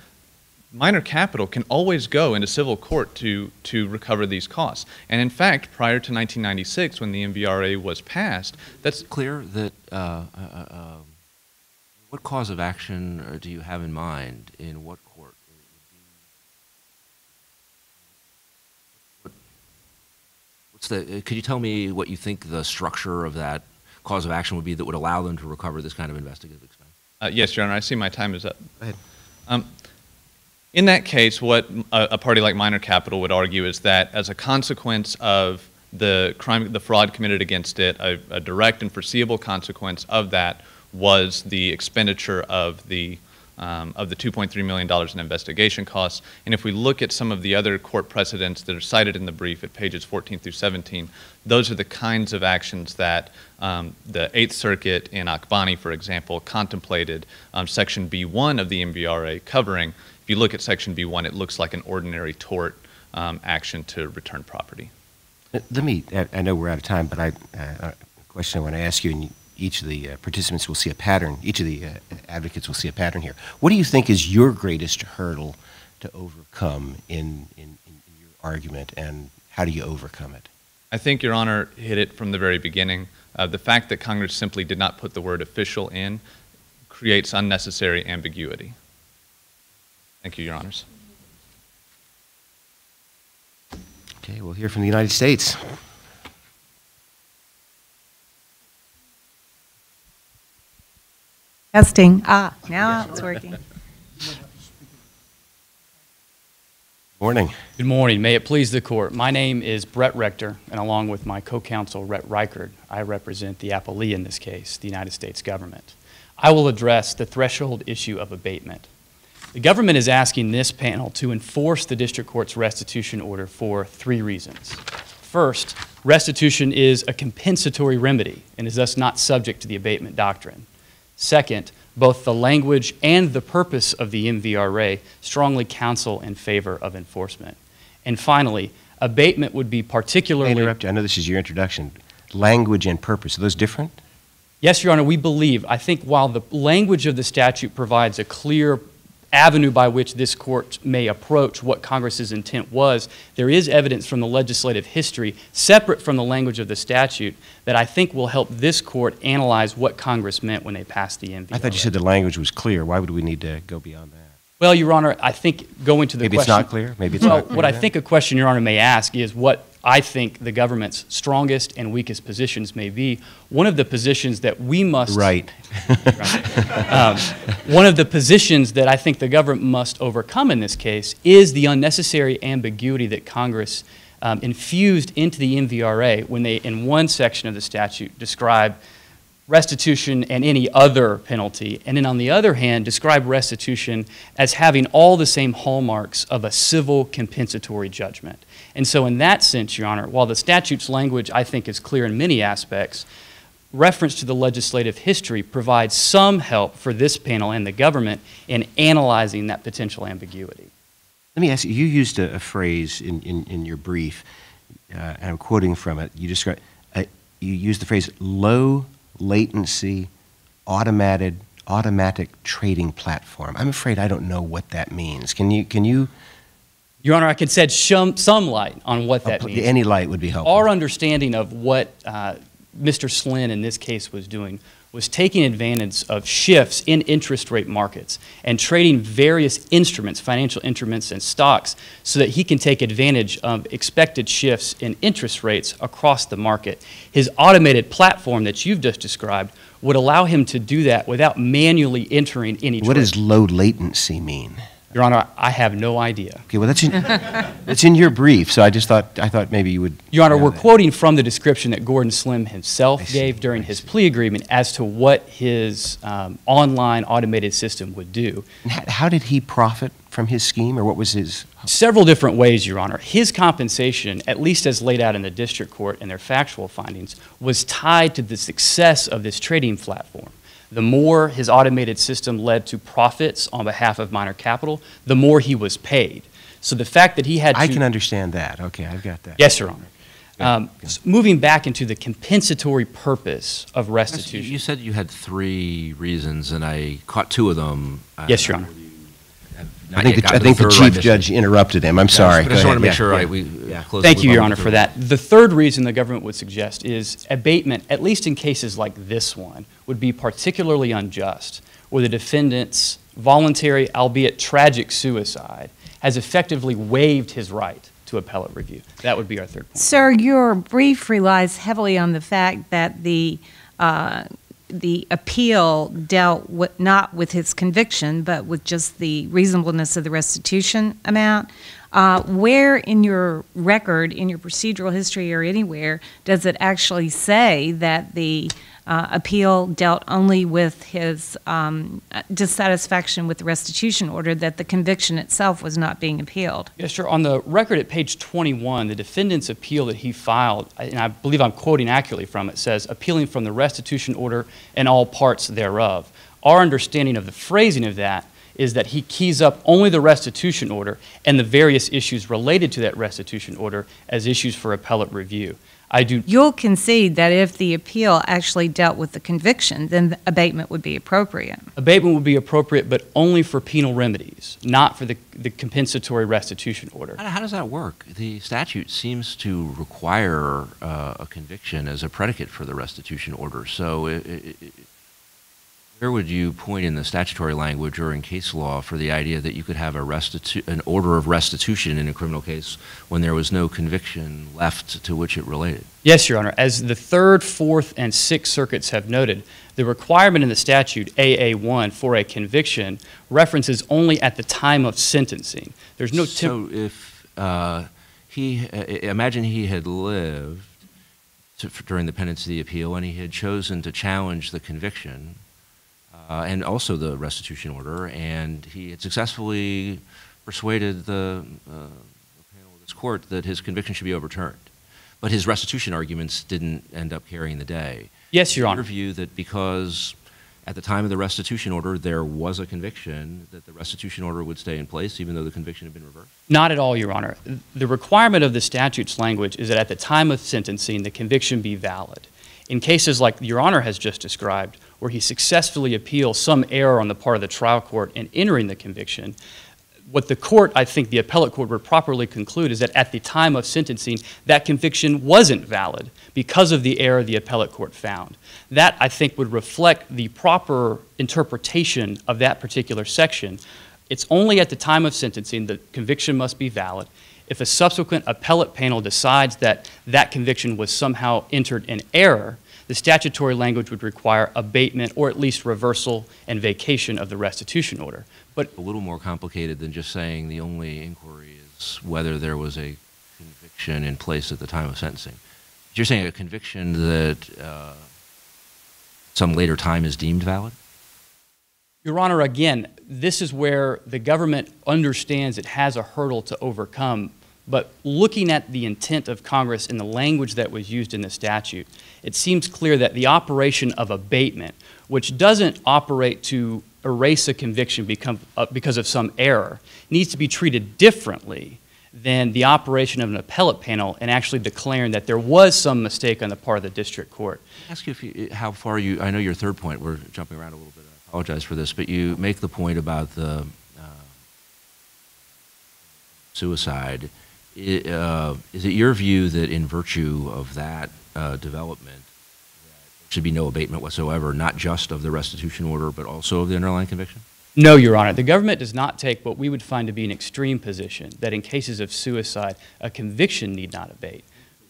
Minor Capital can always go into civil court to, to recover these costs. And in fact, prior to 1996, when the MVRA was passed, that's Clear that, uh, uh, uh, what cause of action uh, do you have in mind in what court? What's the, uh, could you tell me what you think the structure of that cause of action would be that would allow them to recover this kind of investigative expense? Uh, yes, Your Honor, I see my time is up. Go ahead. Um, in that case, what a, a party like Minor Capital would argue is that as a consequence of the crime, the fraud committed against it, a, a direct and foreseeable consequence of that was the expenditure of the um, of the 2.3 million dollars in investigation costs. And if we look at some of the other court precedents that are cited in the brief at pages 14 through 17, those are the kinds of actions that um, the Eighth Circuit in Akbani, for example, contemplated um, Section B1 of the MVRA covering. If you look at Section B1, it looks like an ordinary tort um, action to return property. Uh, Let me, I- know we're out of time, but I, uh, a question I want to ask you, and each of the uh, participants will see a pattern, each of the uh, advocates will see a pattern here. What do you think is your greatest hurdle to overcome in, in, in your argument, and how do you overcome it? I think Your Honor hit it from the very beginning. Uh, the fact that Congress simply did not put the word official in creates unnecessary ambiguity. Thank you, Your Honors. Okay, we'll hear from the United States. Testing. Ah, now it's working. Morning. Good morning. May it please the court. My name is Brett Rector, and along with my co-counsel Rhett Ricard, I represent the appellee in this case, the United States government. I will address the threshold issue of abatement. The government is asking this panel to enforce the district court's restitution order for three reasons. First, restitution is a compensatory remedy and is thus not subject to the abatement doctrine. Second, both the language and the purpose of the MVRA strongly counsel in favor of enforcement. And finally, abatement would be May I interrupt you? I know this is your introduction. language and purpose. Are those different? Yes, Your Honor, we believe. I think while the language of the statute provides a clear avenue by which this court may approach what Congress's intent was, there is evidence from the legislative history, separate from the language of the statute, that I think will help this court analyze what Congress meant when they passed the MVRA. I thought you said the language was clear. Why would we need to go beyond that? Well, Your Honor, I think going to the Maybe it's not clear? Maybe it's well, not clear what I think a question Your Honor may ask is what I think the government's strongest and weakest positions may be. One of the positions that we must. Right. <laughs> Um, one of the positions that I think the government must overcome in this case is the unnecessary ambiguity that Congress um, infused into the MVRA when they, in one section of the statute, describe restitution and any other penalty, and then on the other hand, describe restitution as having all the same hallmarks of a civil compensatory judgment. And so, in that sense, Your Honor, while the statute's language I think is clear in many aspects, reference to the legislative history provides some help for this panel and the government in analyzing that potential ambiguity. Let me ask you, you used a, a phrase in, in, in your brief, uh, and I'm quoting from it. You described, uh, you used the phrase low latency automated automatic trading platform. I'm afraid I don't know what that means. Can you can you Your Honor, I could shed some, some light on what that means. any light would be helpful. Our understanding of what uh, Mr. Slynn in this case was doing was taking advantage of shifts in interest rate markets and trading various instruments, financial instruments and stocks, so that he can take advantage of expected shifts in interest rates across the market. His automated platform that you've just described would allow him to do that without manually entering any what trade. does low latency mean? Your Honor, I have no idea. Okay, well that's in, <laughs> it's in your brief, so I just thought I thought maybe you would. Your Honor, we're that. quoting from the description that Gordon Slynn himself see, gave during his plea agreement as to what his um, online automated system would do. And how did he profit from his scheme, or what was his? Several different ways, Your Honor. His compensation, at least as laid out in the district court and their factual findings, was tied to the success of this trading platform. The more his automated system led to profits on behalf of minor capital, the more he was paid. So the fact that he had to I can understand that. Okay, I've got that. Yes, Your Honor. Um, s- moving back into the compensatory purpose of restitution. you said you had three reasons, and I caught two of them. Uh, Yes, Your Honor. Have I think the, I think the third, chief judge interrupted him. I'm sorry. I Go just want to ahead. make Yeah, sure yeah, I, we yeah. uh, close Thank loop you, Your the Honor, for third. that. The third reason the government would suggest is abatement, at least in cases like this one, would be particularly unjust, where the defendant's voluntary, albeit tragic, suicide has effectively waived his right to appellate review. That would be our third point. Sir, your brief relies heavily on the fact that the, uh, the appeal dealt with, not with his conviction, but with just the reasonableness of the restitution amount. Uh, Where in your record, in your procedural history or anywhere, does it actually say that the uh, appeal dealt only with his um, dissatisfaction with the restitution order, that the conviction itself was not being appealed? Yes, sir. On the record at page 21, the defendant's appeal that he filed, and I believe I'm quoting accurately from it, says appealing from the restitution order and all parts thereof. Our understanding of the phrasing of that is that he keys up only the restitution order and the various issues related to that restitution order as issues for appellate review. I do You'll concede that if the appeal actually dealt with the conviction, then the abatement would be appropriate. Abatement would be appropriate, but only for penal remedies, not for the, the compensatory restitution order. How, how does that work? The statute seems to require uh, a conviction as a predicate for the restitution order. So, i i i where would you point in the statutory language or in case law for the idea that you could have a restitu- an order of restitution in a criminal case when there was no conviction left to which it related? Yes, Your Honor. As the Third, Fourth, and Sixth Circuits have noted, the requirement in the statute, AA1, for a conviction references only at the time of sentencing. There's no so if uh, he uh, imagine he had lived to, for, during the pendency of the appeal and he had chosen to challenge the conviction and also the restitution order, and he had successfully persuaded the, uh, the panel of this court that his conviction should be overturned, but his restitution arguments didn't end up carrying the day. Yes, Your Honor. Your view that because at the time of the restitution order, there was a conviction, that the restitution order would stay in place even though the conviction had been reversed? Not at all, Your Honor. The requirement of the statute's language is that at the time of sentencing, the conviction be valid. In cases like Your Honor has just described, where he successfully appeals some error on the part of the trial court in entering the conviction, what the court, I think the appellate court would properly conclude is that at the time of sentencing, that conviction wasn't valid because of the error the appellate court found. That, I think, would reflect the proper interpretation of that particular section. It's only at the time of sentencing the conviction must be valid. If a subsequent appellate panel decides that that conviction was somehow entered in error, the statutory language would require abatement or at least reversal and vacation of the restitution order. But A little more complicated than just saying the only inquiry is whether there was a conviction in place at the time of sentencing. You're saying a conviction that uh, some later time is deemed valid? Your Honor, again, this is where the government understands it has a hurdle to overcome. But looking at the intent of Congress and the language that was used in the statute, it seems clear that the operation of abatement, which doesn't operate to erase a conviction become, uh, because of some error, needs to be treated differently than the operation of an appellate panel and actually declaring that there was some mistake on the part of the district court. ask you, you how far you, I know your third point, we're jumping around a little bit, I apologize for this, but you make the point about the uh, suicide. I- uh, Is it your view that in virtue of that uh, development, that there should be no abatement whatsoever, not just of the restitution order, but also of the underlying conviction? No, Your Honor. The government does not take what we would find to be an extreme position, that in cases of suicide, a conviction need not abate.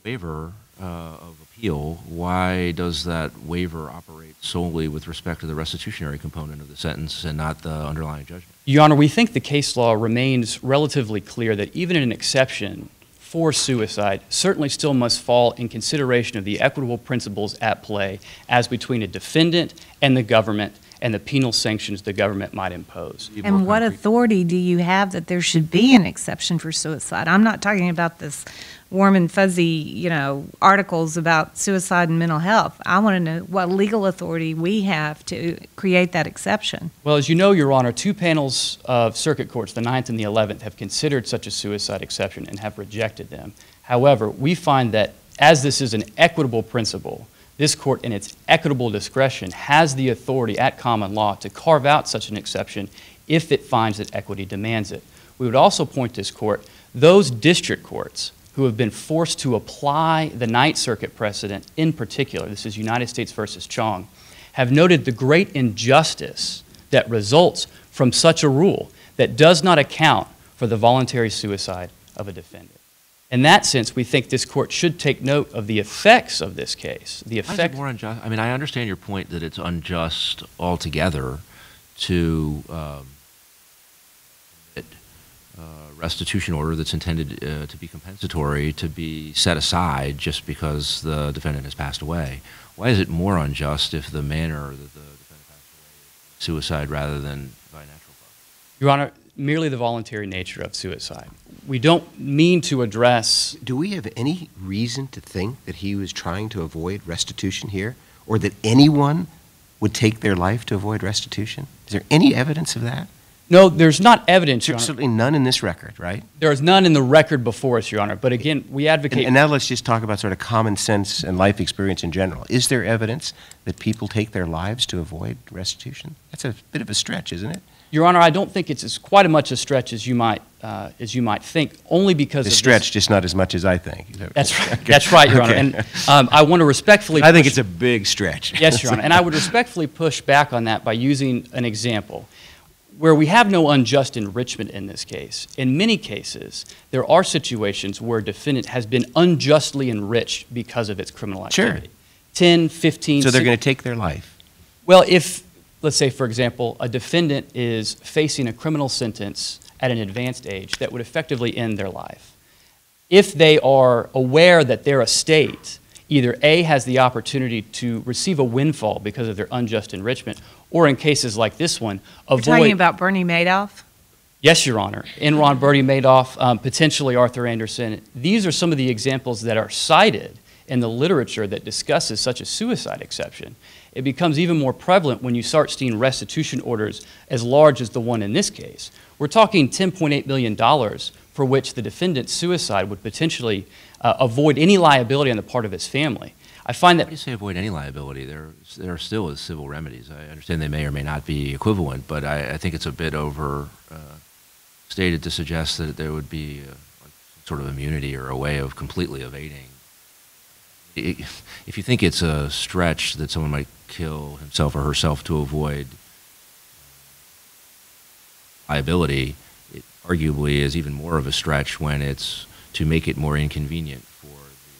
Waiver Uh, of appeal, why does that waiver operate solely with respect to the restitutionary component of the sentence and not the underlying judgment? Your Honor, we think the case law remains relatively clear that even an exception for suicide certainly still must fall in consideration of the equitable principles at play as between a defendant and the government and the penal sanctions the government might impose. And what authority do you have that there should be an exception for suicide? I'm not talking about this warm and fuzzy, you know, articles about suicide and mental health. I want to know what legal authority we have to create that exception. Well, as you know, Your Honor, two panels of circuit courts, the 9th and the 11th, have considered such a suicide exception and have rejected them. However, we find that as this is an equitable principle, this court, in its equitable discretion, has the authority at common law to carve out such an exception if it finds that equity demands it. We would also point this court, those district courts who have been forced to apply the Ninth Circuit precedent in particular, this is United States versus Chong, have noted the great injustice that results from such a rule that does not account for the voluntary suicide of a defendant. In that sense, we think this court should take note of the effects of this case. The Why is it effect, more unjust? I mean, I understand your point that it's unjust altogether to um, restitution order that's intended uh, to be compensatory to be set aside just because the defendant has passed away. Why is it more unjust if the manner that the defendant passed away is suicide rather than by natural cause? Your Honor, merely the voluntary nature of suicide. We don't mean to address Do we have any reason to think that he was trying to avoid restitution here? Or that anyone would take their life to avoid restitution? Is there any evidence of that? No, there's not evidence, Honor. Certainly none in this record, right? There is none in the record before us, Your Honor. But again, we advocate. and now let's just talk about sort of common sense and life experience in general. Is there evidence that people take their lives to avoid restitution? That's a bit of a stretch, isn't it? Your Honor, I don't think it's as quite as much a stretch as you might uh, as you might think. Only because The of this- stretch, just not as much as I think. That's right. Okay. That's right, Your Honor. Okay. And um, I want to respectfully. I think it's a big stretch. Yes, Your <laughs> Honor. And I would respectfully push back on that by using an example. Where we have no unjust enrichment in this case, in many cases, there are situations where a defendant has been unjustly enriched because of its criminal Sure. activity. 10, 15, So they're going to take their life. Well, if, let's say, for example, a defendant is facing a criminal sentence at an advanced age that would effectively end their life, if they are aware that their estate either A, has the opportunity to receive a windfall because of their unjust enrichment, or in cases like this one, You're avoid. talking about Bernie Madoff? Yes, Your Honor. Enron, Bernie Madoff, um, potentially Arthur Andersen. These are some of the examples that are cited in the literature that discusses such a suicide exception. It becomes even more prevalent when you start seeing restitution orders as large as the one in this case. We're talking $10.8 million for which the defendant's suicide would potentially uh, avoid any liability on the part of his family. I find How that do you say avoid any liability? There, there still is civil remedies. I understand they may or may not be equivalent, but I, I think it's a bit over uh, stated to suggest that there would be uh, like some sort of immunity or a way of completely evading. If you think it's a stretch that someone might kill himself or herself to avoid liability, it arguably is even more of a stretch when it's to make it more inconvenient for the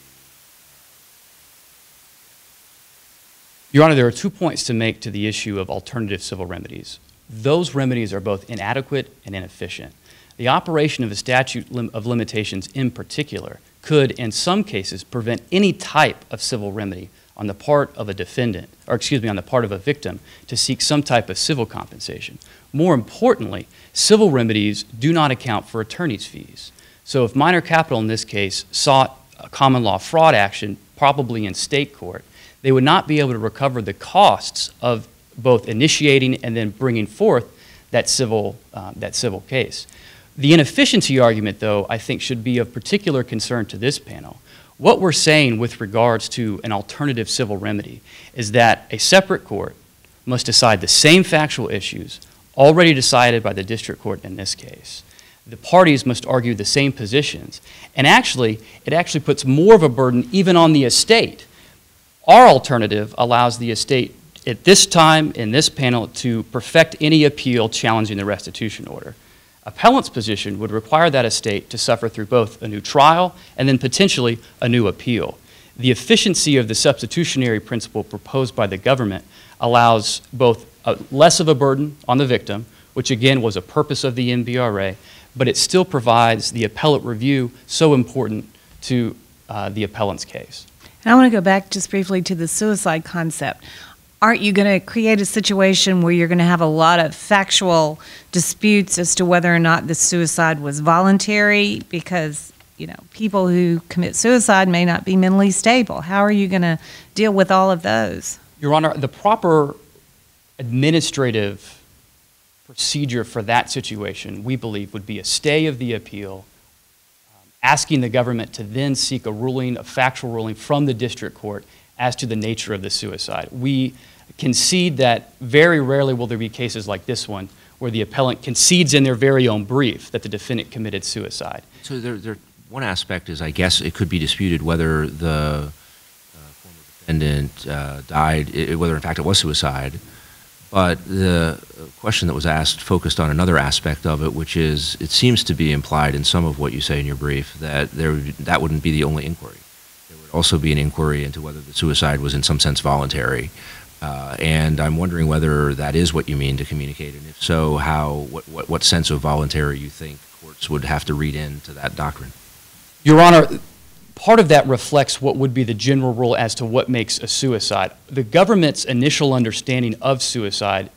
Your Honor, there are two points to make to the issue of alternative civil remedies. Those remedies are both inadequate and inefficient. The operation of a statute lim- of limitations in particular could, in some cases, prevent any type of civil remedy on the part of a defendant, or excuse me, on the part of a victim to seek some type of civil compensation. More importantly, civil remedies do not account for attorney's fees. So if Minor Capital in this case sought a common law fraud action, probably in state court, they would not be able to recover the costs of both initiating and then bringing forth that civil, um, that civil case. The inefficiency argument, though, I think should be of particular concern to this panel. What we're saying with regards to an alternative civil remedy is that a separate court must decide the same factual issues already decided by the district court in this case. The parties must argue the same positions. And actually, it actually puts more of a burden even on the estate our alternative allows the estate at this time in this panel to perfect any appeal challenging the restitution order. Appellant's position would require that estate to suffer through both a new trial and then potentially a new appeal. The efficiency of the substitutionary principle proposed by the government allows both a, less of a burden on the victim, which again was a purpose of the MVRA, but it still provides the appellate review so important to uh, the appellant's case. And I want to go back just briefly to the suicide concept. Aren't you going to create a situation where you're going to have a lot of factual disputes as to whether or not the suicide was voluntary? Because, you know, people who commit suicide may not be mentally stable. How are you going to deal with all of those? Your Honor, the proper administrative procedure for that situation, we believe, would be a stay of the appeal, asking the government to then seek a ruling, a factual ruling from the district court as to the nature of the suicide. We concede that very rarely will there be cases like this one where the appellant concedes in their very own brief that the defendant committed suicide. So there, there, one aspect is, I guess, it could be disputed whether the uh, former defendant uh, died, i- whether in fact it was suicide. But the question that was asked focused on another aspect of it, which is, it seems to be implied in some of what you say in your brief that there, that wouldn't be the only inquiry. There would also be an inquiry into whether the suicide was in some sense voluntary. Uh, and I'm wondering whether that is what you mean to communicate, and if so, how, what, what, what sense of voluntary you think courts would have to read into that doctrine. Your Honor, part of that reflects what would be the general rule as to what makes a suicide. The government's initial understanding of suicide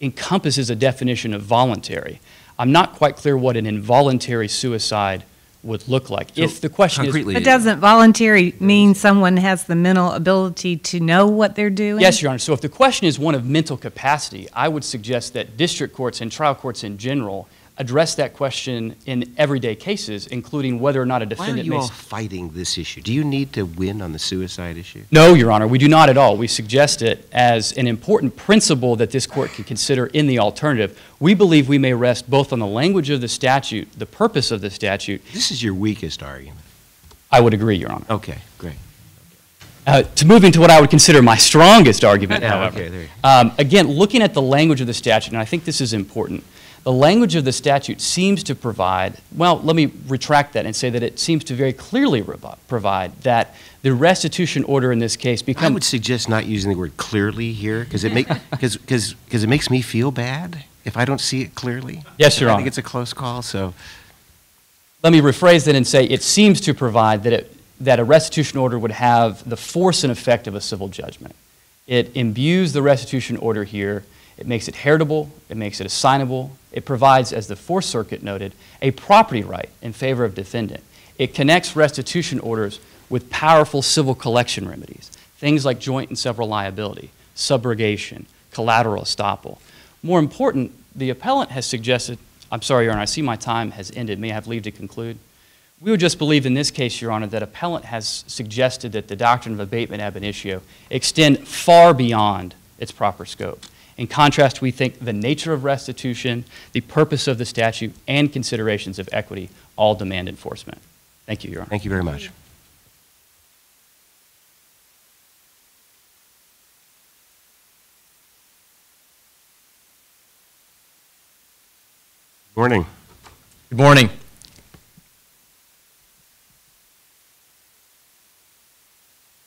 encompasses a definition of voluntary. I'm not quite clear what an involuntary suicide would look like. So, if the question concretely- is, But doesn't voluntary mean someone has the mental ability to know what they're doing? yes, Your Honor. So if the question is one of mental capacity, I would suggest that district courts and trial courts in general address that question in everyday cases, including whether or not a Why are defendant you all fighting this issue? Do you need to win on the suicide issue? No, Your Honor, we do not at all. We suggest it as an important principle that this court can consider in the alternative. We believe we may rest both on the language of the statute, the purpose of the statute. This is your weakest argument. I would agree, Your Honor. Okay, great. Uh, to move into what I would consider my strongest argument, <laughs> however. okay, Um, again, looking at the language of the statute, and I think this is important, the language of the statute seems to provide, well, let me retract that and say that it seems to very clearly provide that the restitution order in this case becomes. I would suggest not using the word clearly here because it make <laughs> it makes me feel bad if I don't see it clearly. Yes, Your I think it's a close call. So let me rephrase that and say it seems to provide that, it, that a restitution order would have the force and effect of a civil judgment. It imbues the restitution order here. It makes it heritable. It makes it assignable. It provides, as the Fourth Circuit noted, a property right in favor of defendant. It connects restitution orders with powerful civil collection remedies, things like joint and several liability, subrogation, collateral estoppel. More important, the appellant has suggested, I'm sorry, Your Honor, I see my time has ended. May I have leave to conclude? We would just believe in this case, Your Honor, that appellant has suggested that the doctrine of abatement ab initio extend far beyond its proper scope. In contrast, we think the nature of restitution, the purpose of the statute, and considerations of equity all demand enforcement. Thank you, Your Honor. Thank you very much. Good Morning. Good morning.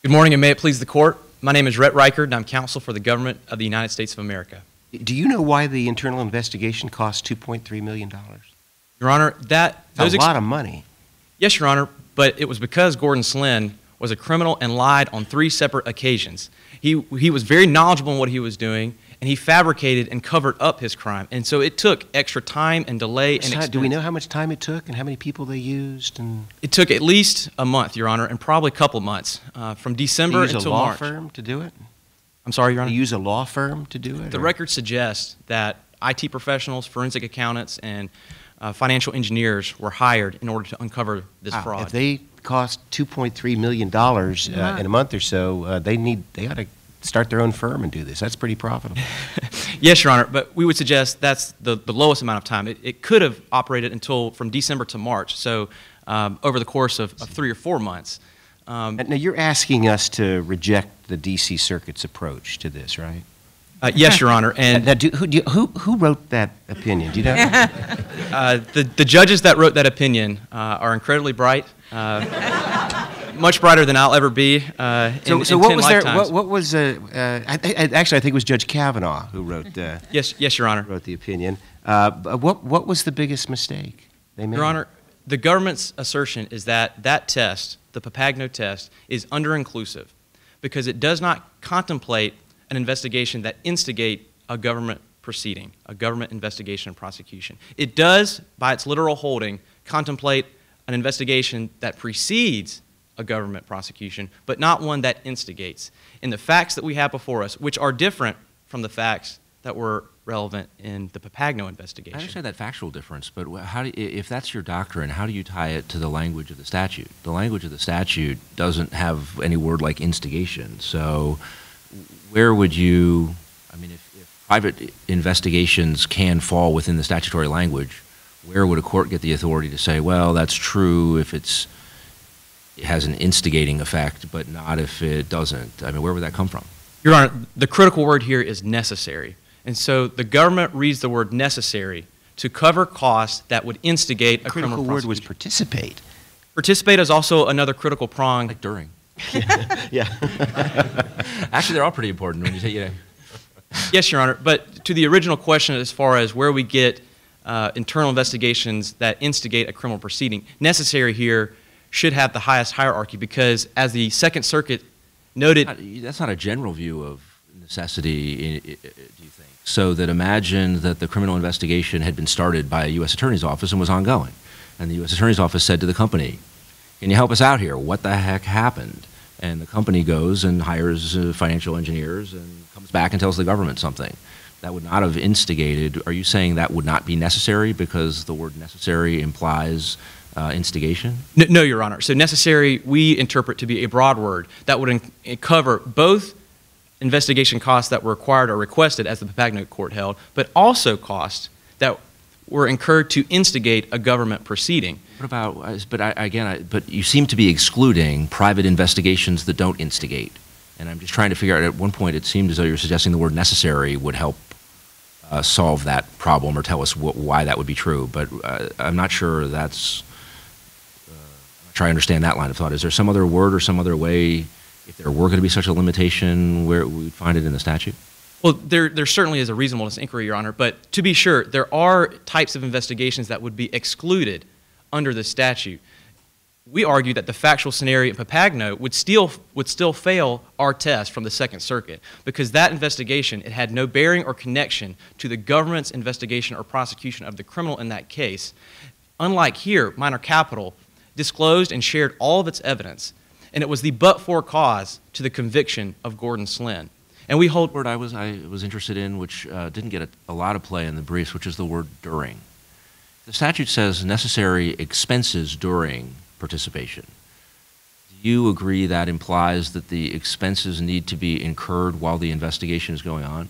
Good morning, and may it please the court. My name is Rhett Ricard, and I'm counsel for the government of the United States of America. Do you know why the internal investigation cost $2.3 million? Your Honor, that That's a lot of money. yes, Your Honor, but it was because Gordon Slynn was a criminal and lied on three separate occasions. He he was very knowledgeable in what he was doing, and he fabricated and covered up his crime, and so it took extra time and delay and How- Do we know how much time it took and how many people they used? And It took at least a month, Your Honor, and probably a couple months uh, from they December use a law March. firm to do it? I'm sorry, Your They Honor. use a law firm to do it? The or- record suggests that IT professionals, forensic accountants, and uh, financial engineers were hired in order to uncover this Wow, fraud. If they cost $2.3 million uh, in a month or so, uh, they need, they ought to start their own firm and do this. That's pretty profitable. <laughs> yes, Your Honor, but we would suggest that's the, the lowest amount of time. It, it could have operated until from December to March, so um, over the course of, of three or four months. Um, Now, you're asking us to reject the DC Circuit's approach to this, right? uh, yes, Your Honor, and do, who, do you, who, who wrote that opinion? Do you know? <laughs> uh, the, the judges that wrote that opinion uh, are incredibly bright, uh, much brighter than I'll ever be. Uh, so, in, so in what 10 was there? What, what was? Uh, uh, I, I, actually, I think it was Judge Kavanaugh who wrote uh, Yes, yes, Your Honor. wrote the opinion. Uh, what what was the biggest mistake they made? Your Honor, the government's assertion is that that test, the Papagno test, is under-inclusive because it does not contemplate an investigation that instigate a government proceeding, a government investigation and prosecution. It does, by its literal holding, contemplate an investigation that precedes a government prosecution, but not one that instigates. In the facts that we have before us, which are different from the facts that were relevant in the Papagno investigation. I understand that factual difference, but how do if that's your doctrine, how do you tie it to the language of the statute? The language of the statute doesn't have any word like instigation. So, where would you? I mean, if, if private investigations can fall within the statutory language, where would a court get the authority to say, well, that's true if it's it has an instigating effect, but not if it doesn't? I mean, where would that come from? Your Honor, the critical word here is necessary. And so the government reads the word necessary to cover costs that would instigate the a critical criminal word was participate. Participate is also another critical prong. Like during. <laughs> Yeah. <laughs> Actually, they're all pretty important when you take it. Yes, Your Honor. But to the original question, as far as where we get uh, internal investigations that instigate a criminal proceeding, necessary here should have the highest hierarchy because, as the Second Circuit noted, That's not a general view of necessity, do you think? So that imagine that the criminal investigation had been started by a U.S. Attorney's Office and was ongoing. And the U.S. Attorney's Office said to the company, Can you help us out here? What the heck happened? And the company goes and hires uh, financial engineers and comes back and tells the government something. That would not have instigated. Are you saying that would not be necessary because the word necessary implies uh, instigation? No, no, Your Honor. So necessary, we interpret to be a broad word that would in- cover both investigation costs that were required or requested, as the Papagno court held, but also costs that were incurred to instigate a government proceeding. What about, uh, but I, again, I, but you seem to be excluding private investigations that don't instigate. And I'm just trying to figure out, at one point, it seemed as though you were suggesting the word necessary would help uh, solve that problem or tell us wh- why that would be true. But uh, I'm not sure that's, Sure I understand that line of thought. Is there some other word or some other way, if there were going to be such a limitation, where we'd find it in the statute? Well, there, there certainly is a reasonableness inquiry, Your Honor, but to be sure, there are types of investigations that would be excluded under the statute. We argue that the factual scenario in Papagno would still, would still fail our test from the Second Circuit because that investigation, it had no bearing or connection to the government's investigation or prosecution of the criminal in that case. Unlike here, Minor Capital disclosed and shared all of its evidence. and it was the but-for cause to the conviction of Gordon Slynn. And we hold. word I was I was interested in, which uh, didn't get a, a lot of play in the briefs, which is the word during. The statute says necessary expenses during participation. Do you agree that implies that the expenses need to be incurred while the investigation is going on?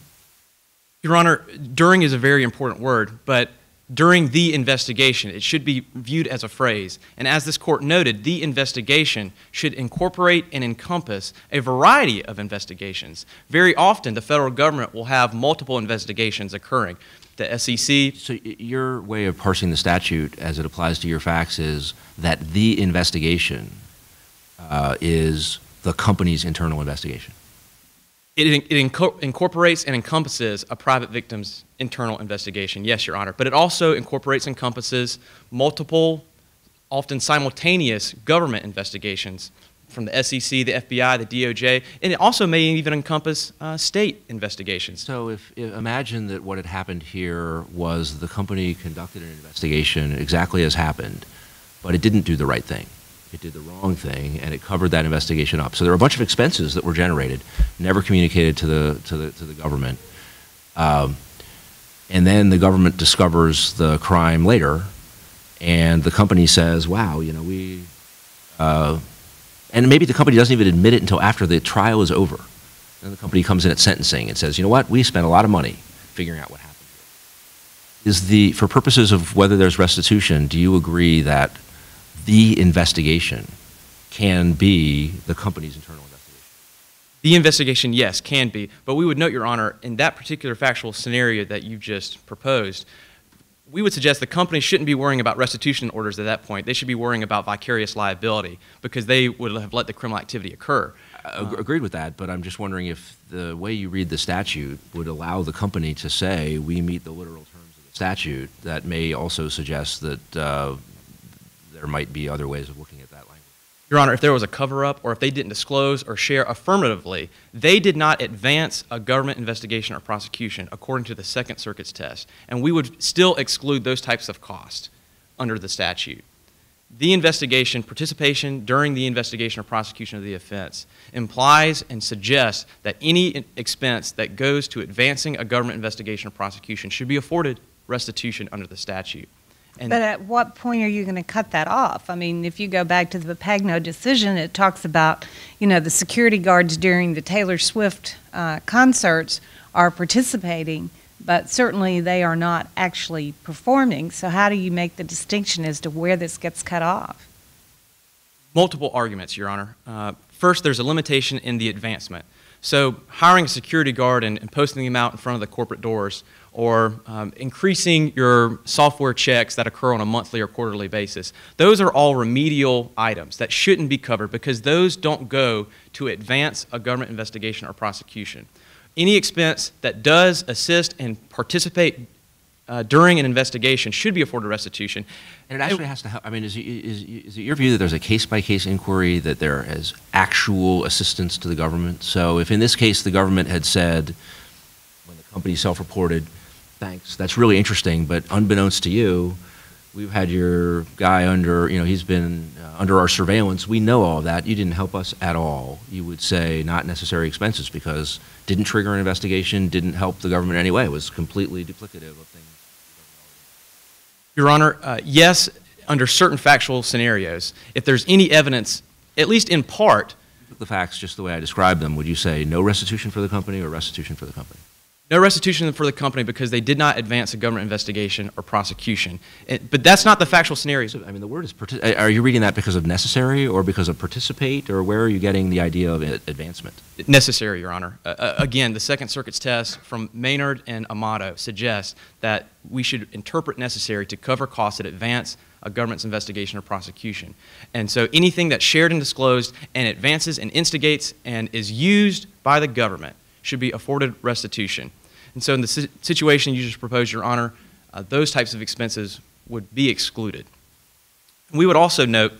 Your Honor, during is a very important word, but during the investigation, it should be viewed as a phrase. And as this court noted, the investigation should incorporate and encompass a variety of investigations. Very often, the federal government will have multiple investigations occurring. The SEC. So your way of parsing the statute as it applies to your facts is that the investigation uh, is the company's internal investigation. It, it inco- incorporates and encompasses a private victim's internal investigation, yes, Your Honor. But it also incorporates and encompasses multiple, often simultaneous government investigations from the SEC, the FBI, the DOJ, and it also may even encompass uh, state investigations. So if, if imagine that what had happened here was the company conducted an investigation exactly as happened, but it didn't do the right thing. It did the wrong thing, and it covered that investigation up. So there were a bunch of expenses that were generated, never communicated to the to the to the government, um, and then the government discovers the crime later, and the company says, "Wow, you know we," uh, and maybe the company doesn't even admit it until after the trial is over. Then the company comes in at sentencing and says, "You know what? We spent a lot of money figuring out what happened." Is the for purposes of whether there's restitution, do you agree that the investigation can be the company's internal? The investigation, yes, can be. But we would note, Your Honor, in that particular factual scenario that you just proposed, we would suggest the company shouldn't be worrying about restitution orders at that point. They should be worrying about vicarious liability because they would have let the criminal activity occur. Ag- Agreed with that, but I'm just wondering if the way you read the statute would allow the company to say, we meet the literal terms of the statute, that may also suggest that uh, there might be other ways of looking at. Your Honor, if there was a cover-up or if they didn't disclose or share affirmatively, they did not advance a government investigation or prosecution according to the Second Circuit's test, and we would still exclude those types of costs under the statute. The investigation, participation during the investigation or prosecution of the offense implies and suggests that any expense that goes to advancing a government investigation or prosecution should be afforded restitution under the statute. And But at what point are you going to cut that off? I mean, if you go back to the Papagno decision, it talks about, you know, the security guards during the Taylor Swift uh, concerts are participating, but certainly they are not actually performing. So how do you make the distinction as to where this gets cut off? Multiple arguments, Your Honor. Uh, first, there's a limitation in the advancement. So, hiring a security guard and, and posting them out in front of the corporate doors, or um, increasing your software checks that occur on a monthly or quarterly basis, those are all remedial items that shouldn't be covered because those don't go to advance a government investigation or prosecution. Any expense that does assist and participate uh, during an investigation should be afforded restitution. And it actually has to help. I mean, is, is, is it your view that there's a case by case inquiry, that there is actual assistance to the government? So, if in this case the government had said, when the company self reported, thanks, that's really interesting, but unbeknownst to you, we've had your guy under, you know, he's been uh, under our surveillance. We know all that. You didn't help us at all. You would say not necessary expenses because didn't trigger an investigation, didn't help the government in any way. It was completely duplicative of things. Your Honor, uh, yes, under certain factual scenarios, if there's any evidence, at least in part, The facts just the way I described them, would you say no restitution for the company or restitution for the company? No restitution for the company because they did not advance a government investigation or prosecution. It- but that's not the factual scenarios. I mean, the word is, are you reading that because of necessary or because of participate, or where are you getting the idea of advancement? Necessary, Your Honor. Uh, uh, again, the Second Circuit's test from Maynard and Amato suggests that we should interpret necessary to cover costs that advance a government's investigation or prosecution. And so anything that's shared and disclosed and advances and instigates and is used by the government should be afforded restitution. And so in the si- situation you just proposed, Your Honor, uh, those types of expenses would be excluded. We would also note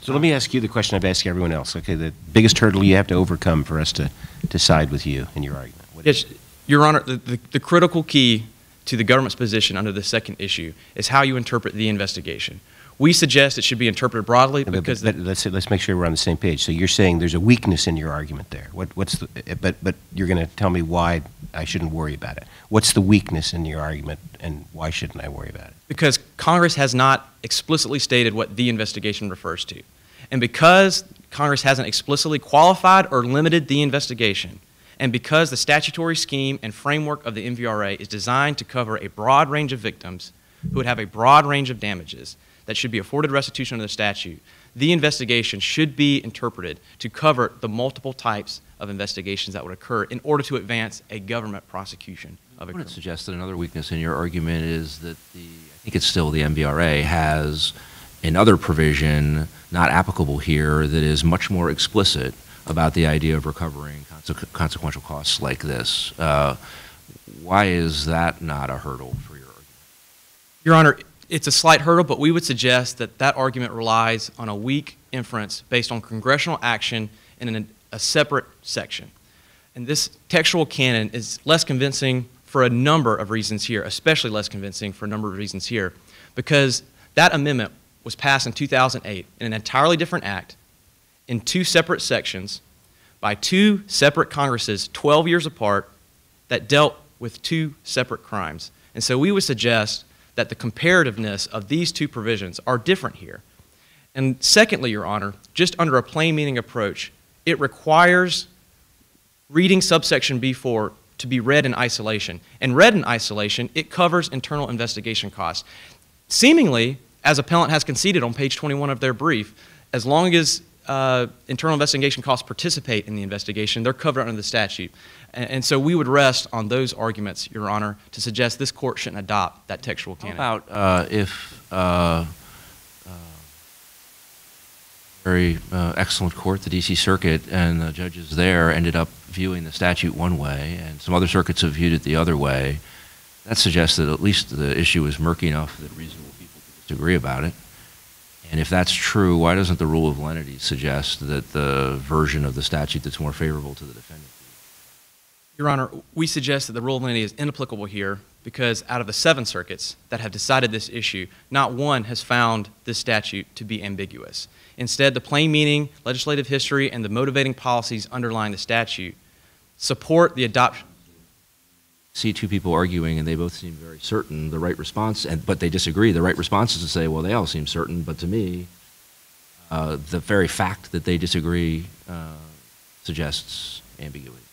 So let me ask you the question I've asked everyone else. Okay, the biggest hurdle you have to overcome for us to, to side with you in your argument. What Yes, Your Honor, the, the, the critical key to the government's position under the second issue is how you interpret the investigation. We suggest it should be interpreted broadly But- but- because but let's, let's make sure we're on the same page. So you're saying there's a weakness in your argument there. What, what's the, eh, but, but you're going to tell me why I shouldn't worry about it. What's the weakness in your argument and why shouldn't I worry about it? because Congress has not explicitly stated what the investigation refers to. And because Congress hasn't explicitly qualified or limited the investigation, and because the statutory scheme and framework of the MVRA is designed to cover a broad range of victims who would have a broad range of damages that should be afforded restitution under the statute, the investigation should be interpreted to cover the multiple types of investigations that would occur in order to advance a government prosecution of a I would suggest that another weakness in your argument is that the, I think it's still the MVRA has another provision not applicable here that is much more explicit about the idea of recovering conse- consequential costs like this. Uh, why is that not a hurdle for your argument? Your Honor, it's a slight hurdle, but we would suggest that that argument relies on a weak inference based on congressional action in an, a separate section. And this textual canon is less convincing for a number of reasons here, especially less convincing for a number of reasons here, because that amendment was passed in 2008 in an entirely different act in two separate sections by two separate Congresses 12 years apart that dealt with two separate crimes. And so we would suggest that the comparativeness of these two provisions are different here. And secondly, Your Honor, just under a plain meaning approach, it requires reading subsection B4 to be read in isolation. And read in isolation, it covers internal investigation costs. Seemingly, as appellant has conceded on page 21 of their brief, as long as uh, internal investigation costs participate in the investigation, they're covered under the statute. And, and so we would rest on those arguments, Your Honor, to suggest this court shouldn't adopt that textual canon. How about uh, if uh, uh, very uh, excellent court, the D.C. Circuit, and the judges there ended up viewing the statute one way, and some other circuits have viewed it the other way. That suggests that at least the issue is murky enough that reasonable people can disagree about it. And if that's true, why doesn't the rule of lenity suggest that the version of the statute that's more favorable to the defendant? Your Honor, we suggest that the rule of lenity is inapplicable here because out of the seven circuits that have decided this issue, not one has found this statute to be ambiguous. Instead, the plain meaning, legislative history, and the motivating policies underlying the statute support the adoption. See two people arguing and they both seem very certain the right response and but they disagree the right response is to say well they all seem certain but to me uh, the very fact that they disagree uh, suggests ambiguity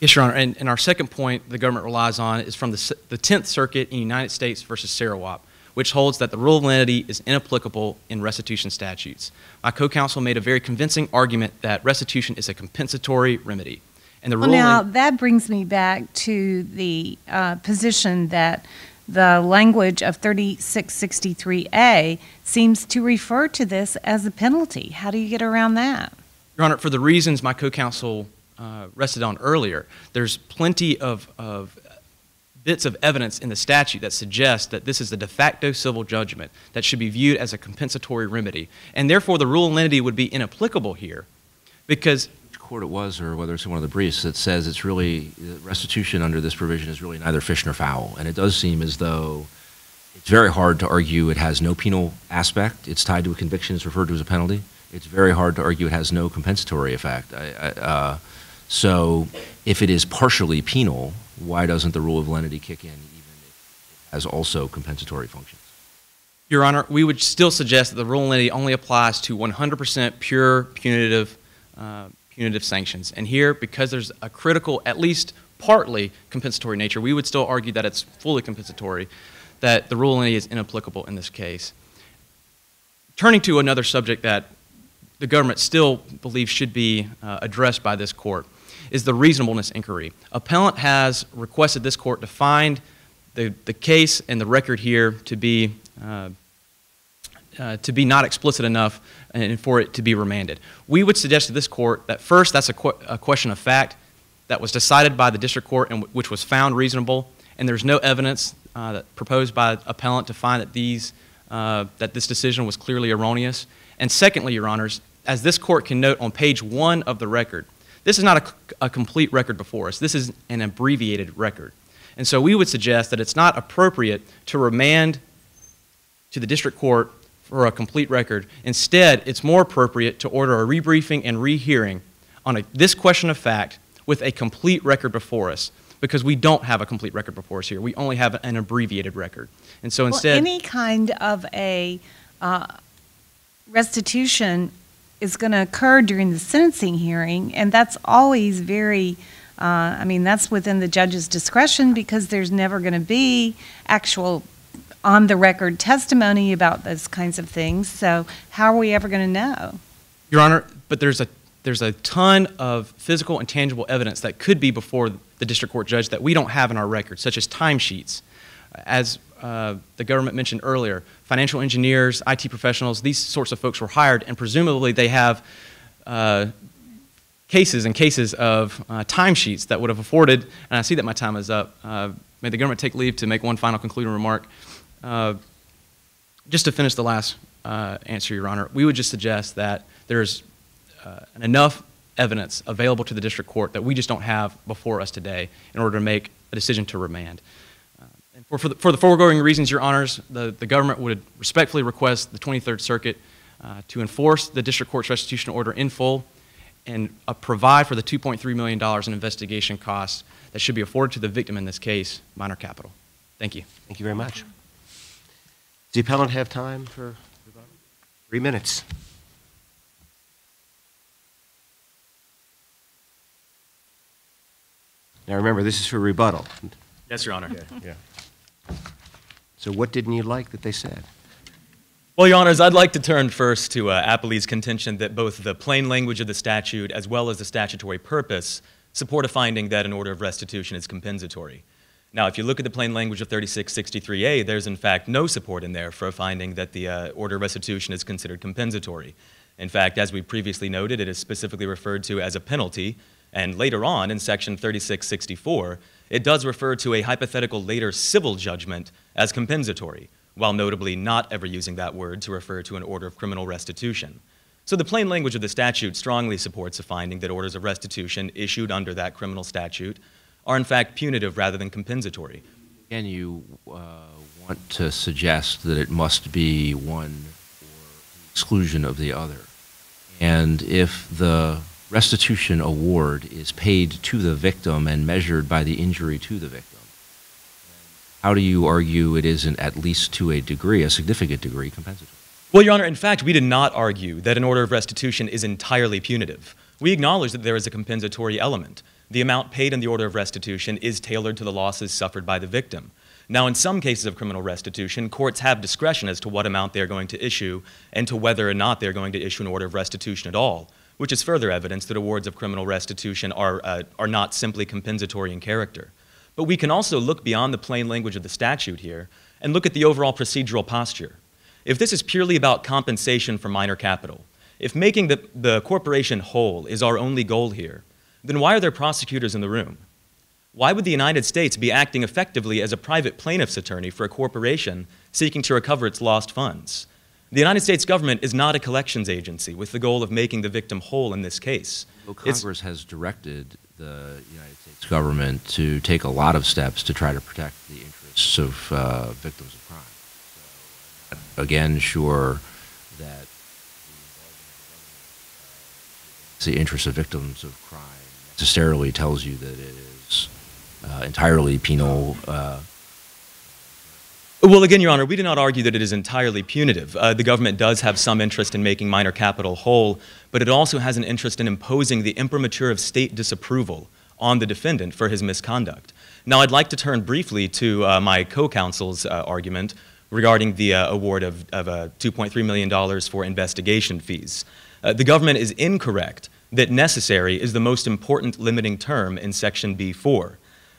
Yes, Your Honor. And, and our second point the government relies on is from the, the 10th Circuit in United States versus Serawop, which holds that the rule of lenity is inapplicable in restitution statutes. My co-counsel made a very convincing argument that restitution is a compensatory remedy. And the Well, rule of now, that brings me back to the uh, position that the language of 3663A seems to refer to this as a penalty. How do you get around that? Your Honor, for the reasons my co-counsel uh, rested on earlier, there's plenty of, of bits of evidence in the statute that suggest that this is a de facto civil judgment that should be viewed as a compensatory remedy. And therefore, the rule of lenity would be inapplicable here because court it was or whether it's in one of the briefs that says it's really restitution under this provision is really neither fish nor fowl. And it does seem as though it's very hard to argue it has no penal aspect. It's tied to a conviction. It's referred to as a penalty. It's very hard to argue it has no compensatory effect. I, I, uh, so if it is partially penal why doesn't the rule of lenity kick in even if it has also compensatory functions? Your Honor, we would still suggest that the rule of lenity only applies to 100% pure punitive, uh, punitive sanctions. And here, because there's a critical, at least partly compensatory nature, we would still argue that it's fully compensatory, that the rule lenity is inapplicable in this case. Turning to another subject that the government still believes should be uh, addressed by this court is the reasonableness inquiry. Appellant has requested this court to find the, the case and the record here to be uh, uh, to be not explicit enough and for it to be remanded. We would suggest to this court that first, that's a, que- a question of fact that was decided by the district court and which was found reasonable, and there's no evidence uh, that proposed by appellant to find that these uh, that this decision was clearly erroneous. And secondly, Your Honors, as this court can note on page one of the record, this is not a complete record before us. This is an abbreviated record. And so we would suggest that it's not appropriate to remand to the district court for a complete record. Instead, it's more appropriate to order a rebriefing and rehearing on a, this question of fact with a complete record before us because we don't have a complete record before us here. We only have an abbreviated record. And so Well, instead, any kind of a uh, restitution is going to occur during the sentencing hearing, and that's always very, uh, I mean, that's within the judge's discretion because there's never going to be actual on-the-record testimony about those kinds of things. So how are we ever going to know? Your Honor, but there's a there's a ton of physical and tangible evidence that could be before the district court judge that we don't have in our record, such as timesheets. As uh, the government mentioned earlier, financial engineers, IT professionals, these sorts of folks were hired, and presumably they have uh, cases and cases of uh, timesheets that would have afforded, and I see that my time is up. Uh, may the government take leave to make one final concluding remark. Uh, just to finish the last uh, answer, Your Honor, we would just suggest that there's uh, enough evidence available to the district court that we just don't have before us today in order to make a decision to remand. Uh, and for, for, the, for the foregoing reasons, Your Honors, the, the government would respectfully request the 23rd Circuit uh, to enforce the district court's restitution order in full and uh, provide for the $2.3 million in investigation costs that should be afforded to the victim in this case, Minor Capital. Thank you. Thank you very much. Does the appellant have time for rebuttal? Three minutes. Now remember, this is for rebuttal. Yes, Your Honor. Yeah. So what didn't you like that they said? Well, Your Honors, I'd like to turn first to uh, Appellee's contention that both the plain language of the statute as well as the statutory purpose support a finding that an order of restitution is compensatory. Now, if you look at the plain language of 3663A, there's in fact no support in there for a finding that the uh, order of restitution is considered compensatory. In fact, as we previously noted, it is specifically referred to as a penalty, and later on in section 3664, it does refer to a hypothetical later civil judgment as compensatory, while notably not ever using that word to refer to an order of criminal restitution. So the plain language of the statute strongly supports a finding that orders of restitution issued under that criminal statute are in fact punitive rather than compensatory. Again, you uh, want to suggest that it must be one or exclusion of the other. And if the restitution award is paid to the victim and measured by the injury to the victim, how do you argue it isn't at least to a degree, a significant degree, compensatory? Well, Your Honor, in fact, we did not argue that an order of restitution is entirely punitive. We acknowledge that there is a compensatory element. The amount paid in the order of restitution is tailored to the losses suffered by the victim. Now, in some cases of criminal restitution, courts have discretion as to what amount they're going to issue and to whether or not they're going to issue an order of restitution at all, which is further evidence that awards of criminal restitution are, uh, are not simply compensatory in character. But we can also look beyond the plain language of the statute here and look at the overall procedural posture. If this is purely about compensation for Minor Capital, if making the, the corporation whole is our only goal here, then why are there prosecutors in the room? Why would the United States be acting effectively as a private plaintiff's attorney for a corporation seeking to recover its lost funds? The United States government is not a collections agency with the goal of making the victim whole in this case. Well, It's- Congress has directed the United States government to take a lot of steps to try to protect the interests of uh, victims of crime. So, again, sure that the interests of victims of crime necessarily tells you that it is uh, entirely penal. Uh, Well, again, Your Honor, we do not argue that it is entirely punitive. Uh, the government does have some interest in making Minor Capital whole, but it also has an interest in imposing the imprimatur of state disapproval on the defendant for his misconduct. Now, I'd like to turn briefly to uh, my co counsel's uh, argument regarding the uh, award of, of uh, $2.3 million for investigation fees. Uh, the government is incorrect that necessary is the most important limiting term in Section B4.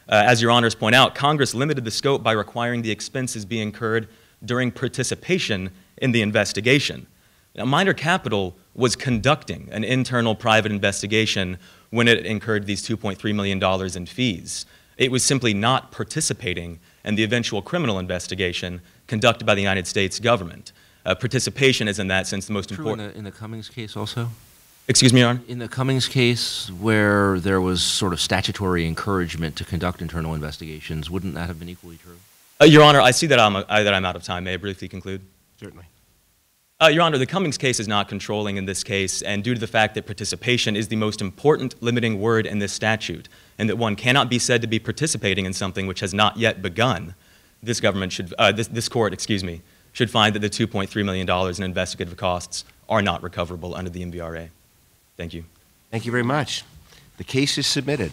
Uh, as your honors point out, Congress limited the scope by requiring the expenses be incurred during participation in the investigation. Now, Minor Capital was conducting an internal private investigation when it incurred these $2.3 million in fees. It was simply not participating in the eventual criminal investigation conducted by the United States government. Uh, participation is, in that sense, the most true in important. the, in the Cummings case also? Excuse me, Your Honor? In the Cummings case, where there was sort of statutory encouragement to conduct internal investigations, wouldn't that have been equally true? Uh, Your Honor, I see that I'm, uh, that I'm out of time. May I briefly conclude? Certainly. Uh, Your Honor, the Cummings case is not controlling in this case, and due to the fact that participation is the most important limiting word in this statute, and that one cannot be said to be participating in something which has not yet begun, this government should, uh, this, this court, excuse me, should find that the $2.3 million in investigative costs are not recoverable under the MVRA. Thank you. Thank you very much. The case is submitted.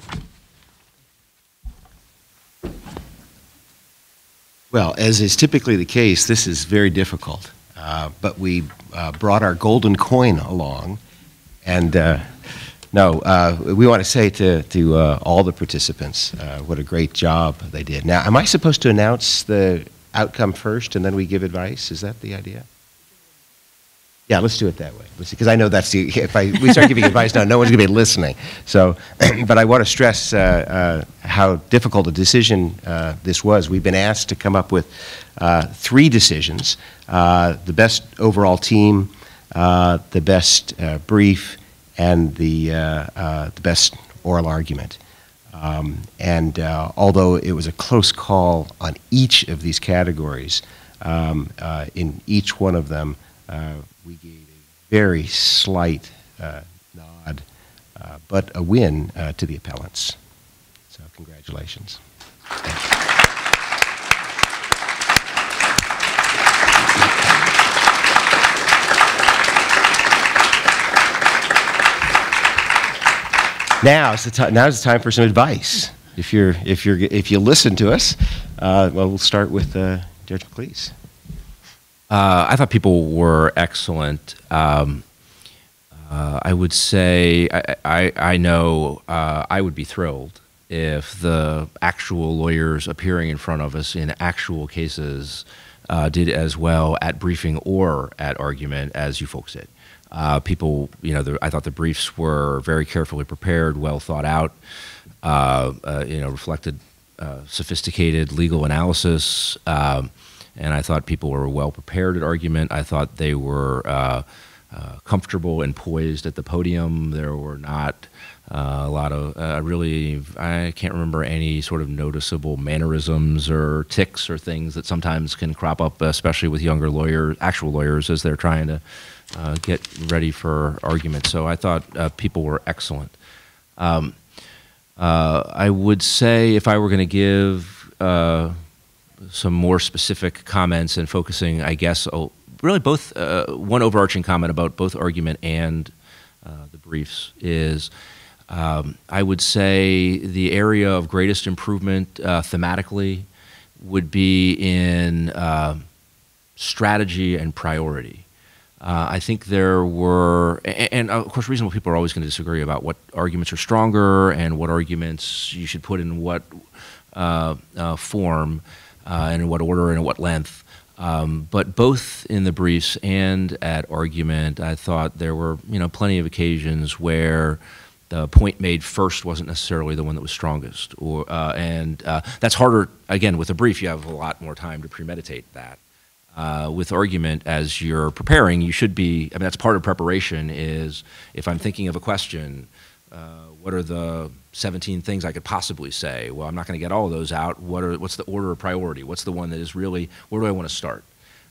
Well, as is typically the case, this is very difficult. Uh, but we uh, brought our golden coin along. And uh, no, uh, we want to say to, to uh, all the participants uh, what a great job they did. Now, am I supposed to announce the outcome first and then we give advice? Is that the idea? Yeah, let's do it that way. Because I know that's the, if I, we start giving <laughs> advice now, no one's going to be listening. So, <clears throat> but I want to stress uh, uh, how difficult a decision uh, this was. We've been asked to come up with uh, three decisions uh, the best overall team, uh, the best brief, and the, the best oral argument. Um, and although it was a close call on each of these categories, um, in each one of them, we gave a very slight uh, nod, uh, but a win uh, to the appellants. So congratulations. Now is the time. Now is the time for some advice. If you're, if you're, if you listen to us, uh, well, we'll start with uh, Judge McLeese. Uh, I thought people were excellent. Um, uh, I would say I, I, I know uh, I would be thrilled if the actual lawyers appearing in front of us in actual cases uh, did as well at briefing or at argument as you folks did. Uh, people, you know, the, I thought the briefs were very carefully prepared, well thought out. Uh, you know, reflected sophisticated legal analysis. Um, and I thought people were well prepared at argument. I thought they were uh, uh, comfortable and poised at the podium. There were not uh, a lot of uh, really I can't remember any sort of noticeable mannerisms or tics or things that sometimes can crop up, especially with younger lawyers, actual lawyers, as they're trying to uh, get ready for argument. So I thought uh, people were excellent. Um, I would say if I were going to give some more specific comments and focusing, I guess, oh, really both uh, one overarching comment about both argument and uh, the briefs is. Um, I would say the area of greatest improvement uh, thematically would be in uh, strategy and priority. Uh, I think there were, and, and, of course, reasonable people are always going to disagree about what arguments are stronger and what arguments you should put in what uh, form and in what order and in what length. Um, but both in the briefs and at argument, I thought there were you know plenty of occasions where the point made first wasn't necessarily the one that was strongest, or uh, and uh, that's harder. Again, with a brief, you have a lot more time to premeditate that. Uh, with argument, as you're preparing, you should be. I mean, that's part of preparation. Is if I'm thinking of a question, uh, what are the 17 things I could possibly say? Well, I'm not going to get all of those out. What are, what's the order of priority? What's the one that is really, where do I want to start?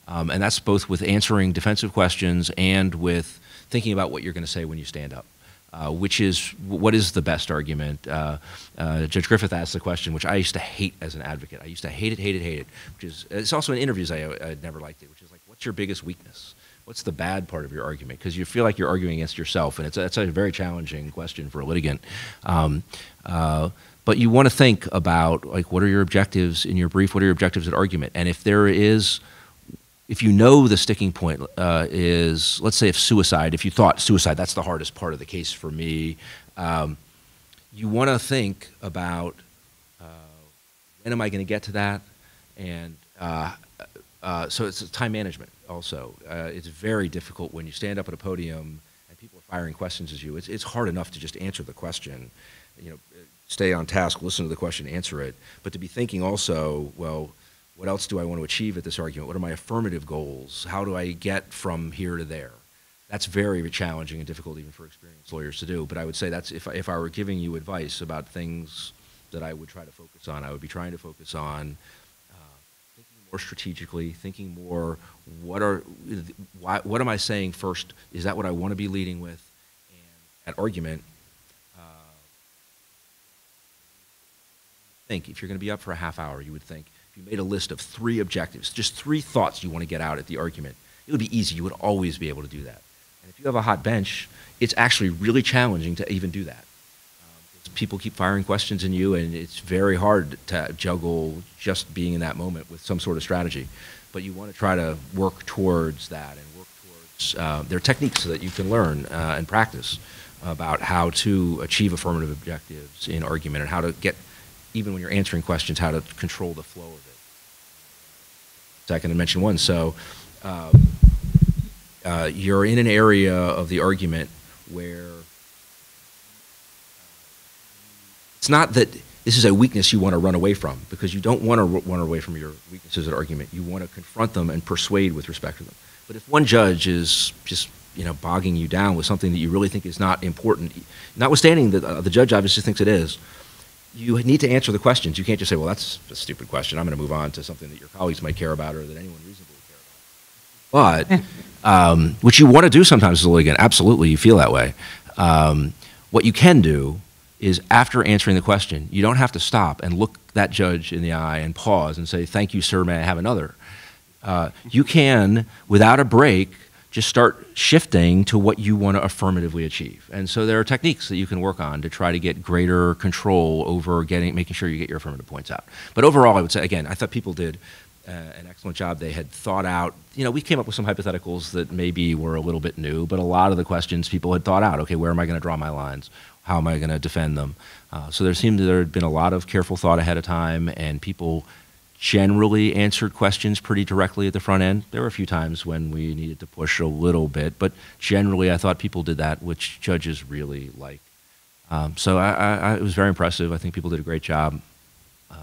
Um, and that's both with answering defensive questions and with thinking about what you're going to say when you stand up. Uh, which is what is the best argument? Uh, uh, Judge Griffith asked the question, which I used to hate as an advocate. I used to hate it, hate it, hate it. Which is it's also in interviews I, I never liked it. Which is like, what's your biggest weakness? What's the bad part of your argument? Because you feel like you're arguing against yourself, and it's a, it's a very challenging question for a litigant. Um, uh, but you want to think about like what are your objectives in your brief? What are your objectives at argument? And if there is, if you know the sticking point uh, is, let's say, if suicide, if you thought suicide, that's the hardest part of the case for me. Um, you want to think about uh, when am I going to get to that, and uh, uh, so it's time management also. Uh, it's very difficult when you stand up at a podium and people are firing questions at you. It's, it's hard enough to just answer the question, you know, stay on task, listen to the question, answer it. But to be thinking also, well, what else do I want to achieve at this argument? What are my affirmative goals? How do I get from here to there? That's very challenging and difficult even for experienced lawyers to do. But I would say that's if, if I were giving you advice about things that I would try to focus on, I would be trying to focus on more strategically, thinking more, what are, why, what am I saying first? Is that what I want to be leading with? And at argument, uh, think if you're going to be up for a half hour, you would think if you made a list of three objectives, just three thoughts you want to get out at the argument, it would be easy. You would always be able to do that. And if you have a hot bench, it's actually really challenging to even do that. People keep firing questions in you, and it's very hard to juggle just being in that moment with some sort of strategy. But you want to try to work towards that and work towards. Uh, there are techniques that you can learn uh, and practice about how to achieve affirmative objectives in argument and how to get, even when you're answering questions, how to control the flow of it. Second, I mentioned one. So um, uh, you're in an area of the argument where it's not that this is a weakness you want to run away from because you don't want to run away from your weaknesses at argument. You want to confront them and persuade with respect to them. But if one judge is just you know bogging you down with something that you really think is not important, notwithstanding that uh, the judge obviously thinks it is, you need to answer the questions. You can't just say, "Well, that's a stupid question. I'm going to move on to something that your colleagues might care about or that anyone reasonably care about." But um, what you want to do sometimes as a litigant, absolutely, you feel that way. Um, what you can do is after answering the question, you don't have to stop and look that judge in the eye and pause and say, "Thank you, sir. May I have another?" Uh, you can, without a break, just start shifting to what you want to affirmatively achieve. And so there are techniques that you can work on to try to get greater control over getting, making sure you get your affirmative points out. But overall, I would say, again, I thought people did uh, an excellent job. They had thought out, you know, we came up with some hypotheticals that maybe were a little bit new, but a lot of the questions people had thought out. Okay, where am I going to draw my lines? How am I going to defend them? Uh, so there seemed there had been a lot of careful thought ahead of time, and people generally answered questions pretty directly at the front end. There were a few times when we needed to push a little bit, but generally I thought people did that, which judges really like. Um, so I, I, it was very impressive. I think people did a great job. Uh,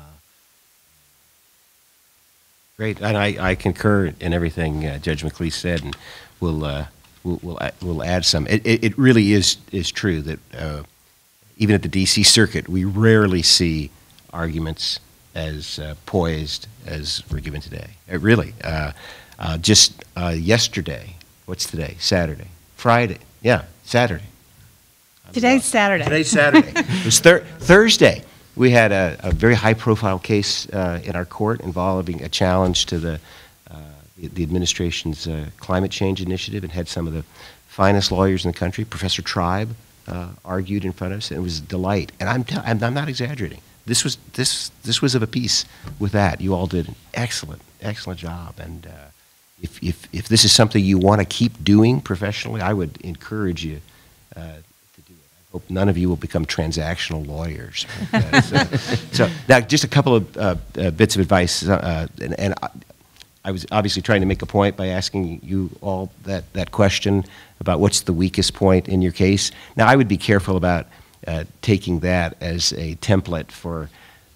great, and I, I concur in everything uh, Judge McLeese said, and we'll, uh, we'll, we'll, we'll, add some. It, it, it, really is, is true that uh, even at the D.C. Circuit, we rarely see arguments as uh, poised as we're given today. It really. Uh, uh, just uh, yesterday, what's today? Saturday. Friday. Yeah, Saturday. Today's Saturday. Today's Saturday. <laughs> it was thir- Thursday. We had a, a very high profile case uh, in our court involving a challenge to the, uh, the, the, administration's climate change initiative and had some of the finest lawyers in the country. Professor Tribe argued in front of us, and it was a delight. And I'm, t- I'm, I'm not exaggerating this was this this was of a piece with that. You all did an excellent excellent job, and uh, if if if this is something you want to keep doing professionally, I would encourage you. Uh, to do it. I hope none of you will become transactional lawyers. <laughs> Uh, so, so, now, just a couple of uh, uh, bits of advice, uh, and, and I, I was obviously trying to make a point by asking you all that, that question about what's the weakest point in your case. Now, I would be careful about uh, taking that as a template for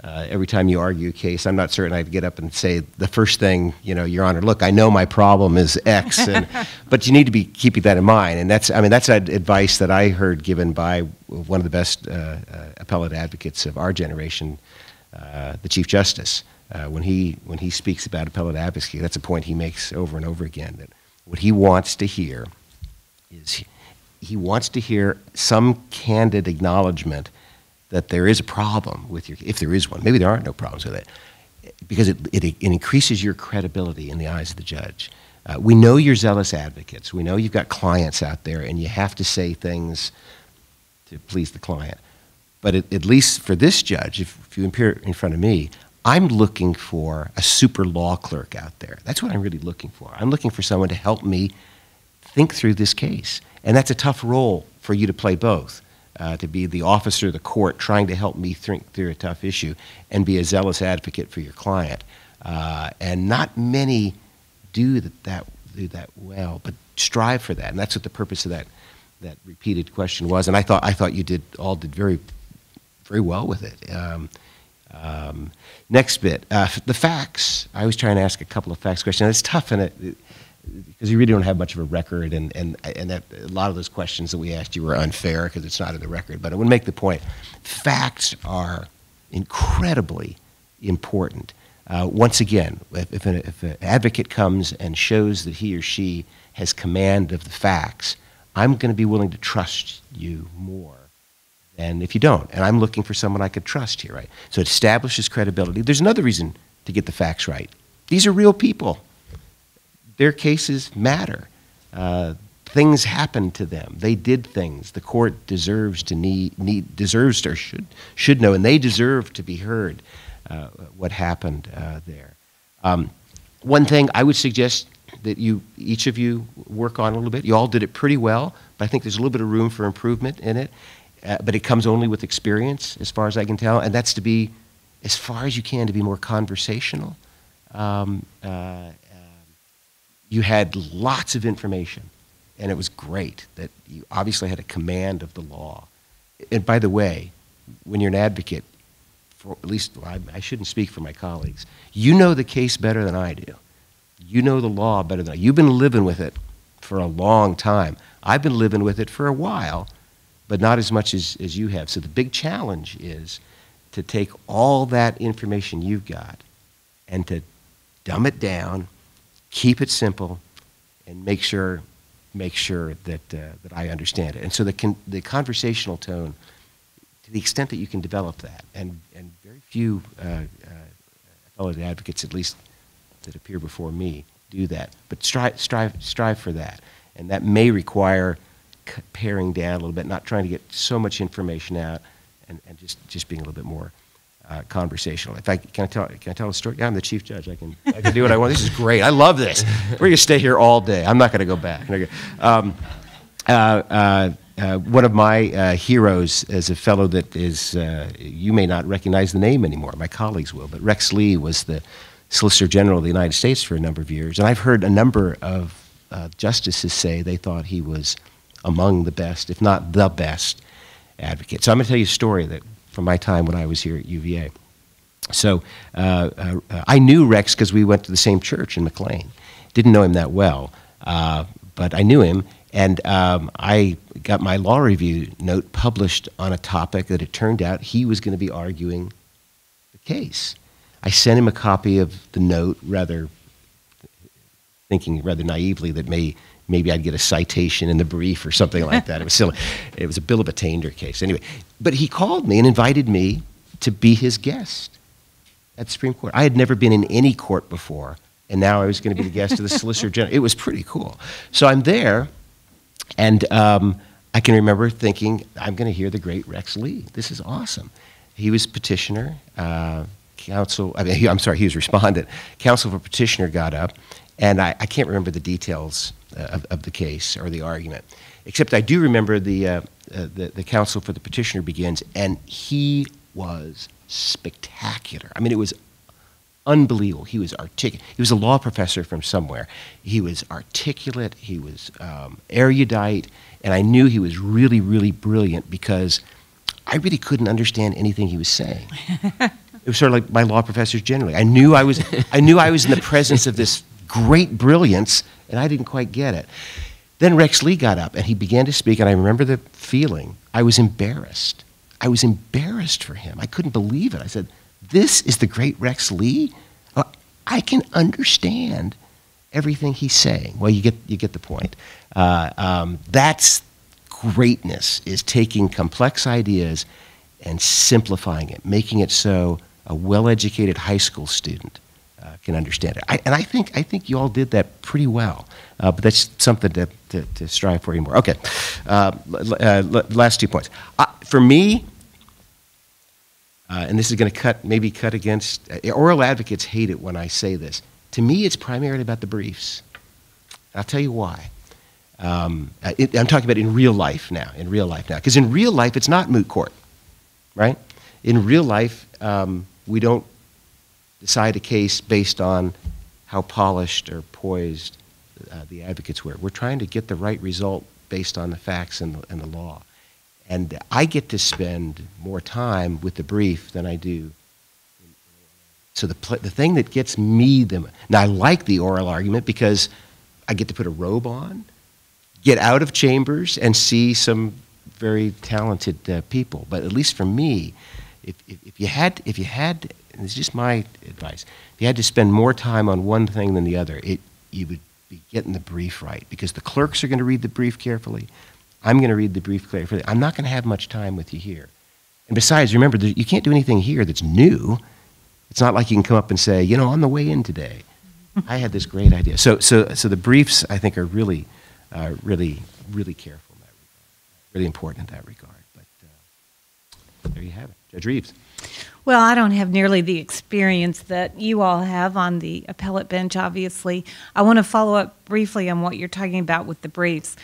uh, every time you argue a case. I'm not certain I'd get up and say the first thing, you know, Your Honor, look, I know my problem is X, and, <laughs> but you need to be keeping that in mind. And that's, I mean, that's advice that I heard given by one of the best uh, uh appellate advocates of our generation, uh, the Chief Justice. when, he, when he speaks about appellate advocacy, that's a point he makes over and over again, that what he wants to hear is he wants to hear some candid acknowledgement that there is a problem with your, if there is one. Maybe there aren't no problems with it, because it, it, it increases your credibility in the eyes of the judge. Uh, we know you're zealous advocates. We know you've got clients out there, and you have to say things to please the client. But at least for this judge, if, if you appear in front of me, I'm looking for a super law clerk out there. That's what I'm really looking for. I'm looking for someone to help me think through this case. And that's a tough role for you to play both. Uh, to be the officer of the court trying to help me think through a tough issue and be a zealous advocate for your client. Uh, and not many do that, that, do that well, but strive for that. And that's what the purpose of that, that repeated question was. And I thought, I thought you did, all did very, very well with it. Um, um, next bit, uh, the facts. I was trying to ask a couple of facts questions. It's tough, and it, because you really don't have much of a record, and, and, and that, a lot of those questions that we asked you were unfair because it's not in the record. But I would make the point facts are incredibly important. Uh, once again, if, if, an, if an advocate comes and shows that he or she has command of the facts, I'm going to be willing to trust you more than if you don't. And I'm looking for someone I could trust here, right? So it establishes credibility. There's another reason to get the facts right. These are real people. Their cases matter. Uh, things happened to them. They did things. The court deserves to need, need deserves or should should know, and they deserve to be heard. Uh, what happened uh, there? Um, one thing I would suggest that you each of you work on a little bit. You all did it pretty well, but I think there's a little bit of room for improvement in it. Uh, but it comes only with experience, as far as I can tell, and that's to be, as far as you can, to be more conversational. Um, uh, you had lots of information, and it was great that you obviously had a command of the law. And by the way, when you're an advocate, for at least well, I, I shouldn't speak for my colleagues, you know the case better than I do. You know the law better than I. You've been living with it for a long time. I've been living with it for a while, but not as much as, as you have. So the big challenge is to take all that information you've got and to dumb it down, keep it simple, and make sure make sure that uh, that I understand it. And so the con- the conversational tone, to the extent that you can develop that, and and very few uh, uh, fellow advocates, at least that appear before me, do that. But strive strive strive for that, and that may require paring down a little bit, not trying to get so much information out, and, and just just being a little bit more uh, conversational. If I can I tell can I tell a story? Yeah, I'm the chief judge. I can I can do what I want. This is great. I love this. We're gonna stay here all day. I'm not gonna go back. Um, uh, uh, uh, one of my uh, heroes is a fellow that is uh, you may not recognize the name anymore. My colleagues will, but Rex Lee was the Solicitor General of the United States for a number of years, and I've heard a number of justices say they thought he was among the best, if not the best, advocate. So I'm going to tell you a story that from my time when I was here at UVA. So uh, uh, I knew Rex because we went to the same church in McLean. Didn't know him that well, uh, but I knew him, and um, I got my law review note published on a topic that it turned out he was going to be arguing the case. I sent him a copy of the note, rather thinking rather naively that may maybe I'd get a citation in the brief or something like that. It was silly. It was a bill of attainder case. Anyway, but he called me and invited me to be his guest at the Supreme Court. I had never been in any court before, and now I was going to be the guest of the Solicitor General. It was pretty cool. So I'm there, and um, I can remember thinking, I'm going to hear the great Rex Lee. This is awesome. He was petitioner. Uh, counsel, I mean, he, I'm sorry, he was respondent. Counsel for petitioner got up, and I, I can't remember the details of, of, the case or the argument. Except I do remember the, uh, uh, the, the counsel for the petitioner begins, and he was spectacular. I mean, it was unbelievable. He was articulate. He was a law professor from somewhere. He was articulate. He was um, erudite, and I knew he was really, really brilliant because I really couldn't understand anything he was saying. <laughs> it was sort of like my law professors generally. I knew I was, I knew I was in the presence of this great brilliance and I didn't quite get it. Then Rex Lee got up and he began to speak, and I remember the feeling. I was embarrassed. I was embarrassed for him. I couldn't believe it. I said, This is the great Rex Lee? Uh, I can understand everything he's saying. Well, you get, you get the point. Uh, um, that's greatness, is taking complex ideas and simplifying it, making it so a well educated high school student uh, can understand it. I, and I think, I think you all did that pretty well. Uh, but that's something to, to, to, strive for even more. Okay, uh, uh last two points. Uh, for me, uh, and this is going to cut, maybe cut against, oral advocates hate it when I say this. To me, it's primarily about the briefs. I'll tell you why. Um, it, I'm talking about in real life now, in real life now. Because in real life, it's not moot court, right? In real life, um, we don't decide a case based on how polished or poised uh, the advocates were. We're trying to get the right result based on the facts and the, and the law. And I get to spend more time with the brief than I do. So the, the thing that gets me the now I like the oral argument because I get to put a robe on, get out of chambers, and see some very talented uh, people. But at least for me, if, if, if, you had if you had and it's just my advice, if you had to spend more time on one thing than the other, it, you would be getting the brief right because the clerks are going to read the brief carefully. I'm going to read the brief carefully. I'm not going to have much time with you here. And besides, remember, you can't do anything here that's new. It's not like you can come up and say, you know, on the way in today, I had this great idea. So, so, so the briefs, I think, are really, uh, really, really careful in that regard, really important in that regard. But uh, there you have it. Judge Reeves. Well, I don't have nearly the experience that you all have on the appellate bench, obviously. I want to follow up briefly on what you're talking about with the briefs.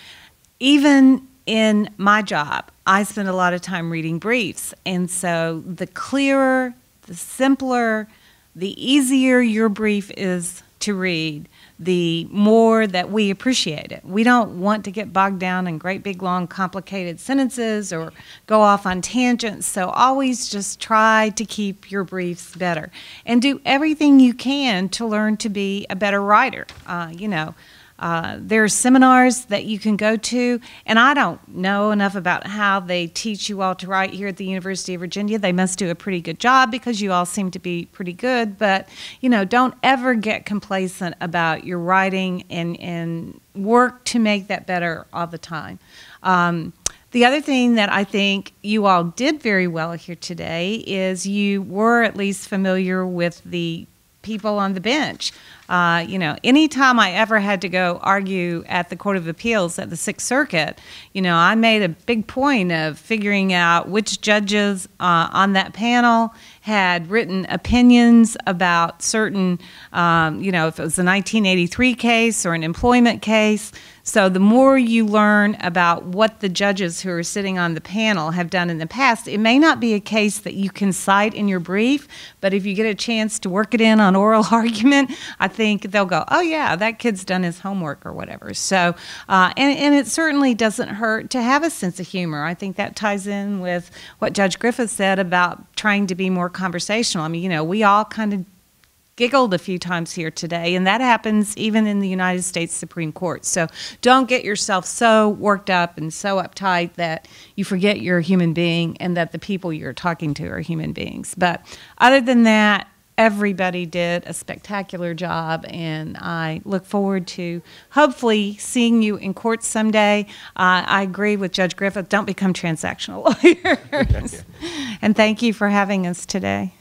Even in my job, I spend a lot of time reading briefs. And so the clearer, the simpler, the easier your brief is to read, the more that we appreciate it. We don't want to get bogged down in great big long complicated sentences or go off on tangents. So always just try to keep your briefs better and do everything you can to learn to be a better writer. Uh, you know, uh, there are seminars that you can go to, and I don't know enough about how they teach you all to write here at the University of Virginia. They must do a pretty good job because you all seem to be pretty good. But you know, don't ever get complacent about your writing and and work to make that better all the time. Um, the other thing that I think you all did very well here today is you were at least familiar with the people on the bench. Uh, you know, anytime I ever had to go argue at the Court of Appeals at the Sixth Circuit, you know, I made a big point of figuring out which judges uh, on that panel had written opinions about certain, um, you know, if it was a 1983 case or an employment case. So the more you learn about what the judges who are sitting on the panel have done in the past, it may not be a case that you can cite in your brief, but if you get a chance to work it in on oral <laughs> argument, I think they'll go, oh yeah, that kid's done his homework or whatever. So, uh, and, and it certainly doesn't hurt to have a sense of humor. I think that ties in with what Judge Griffith said about trying to be more conversational. I mean, you know, we all kind of giggled a few times here today, and that happens even in the United States Supreme Court. So don't get yourself so worked up and so uptight that you forget you're a human being and that the people you're talking to are human beings. But other than that, everybody did a spectacular job, and I look forward to hopefully seeing you in court someday. Uh, I agree with Judge Griffith don't become transactional <laughs> lawyers. and thank you for having us today.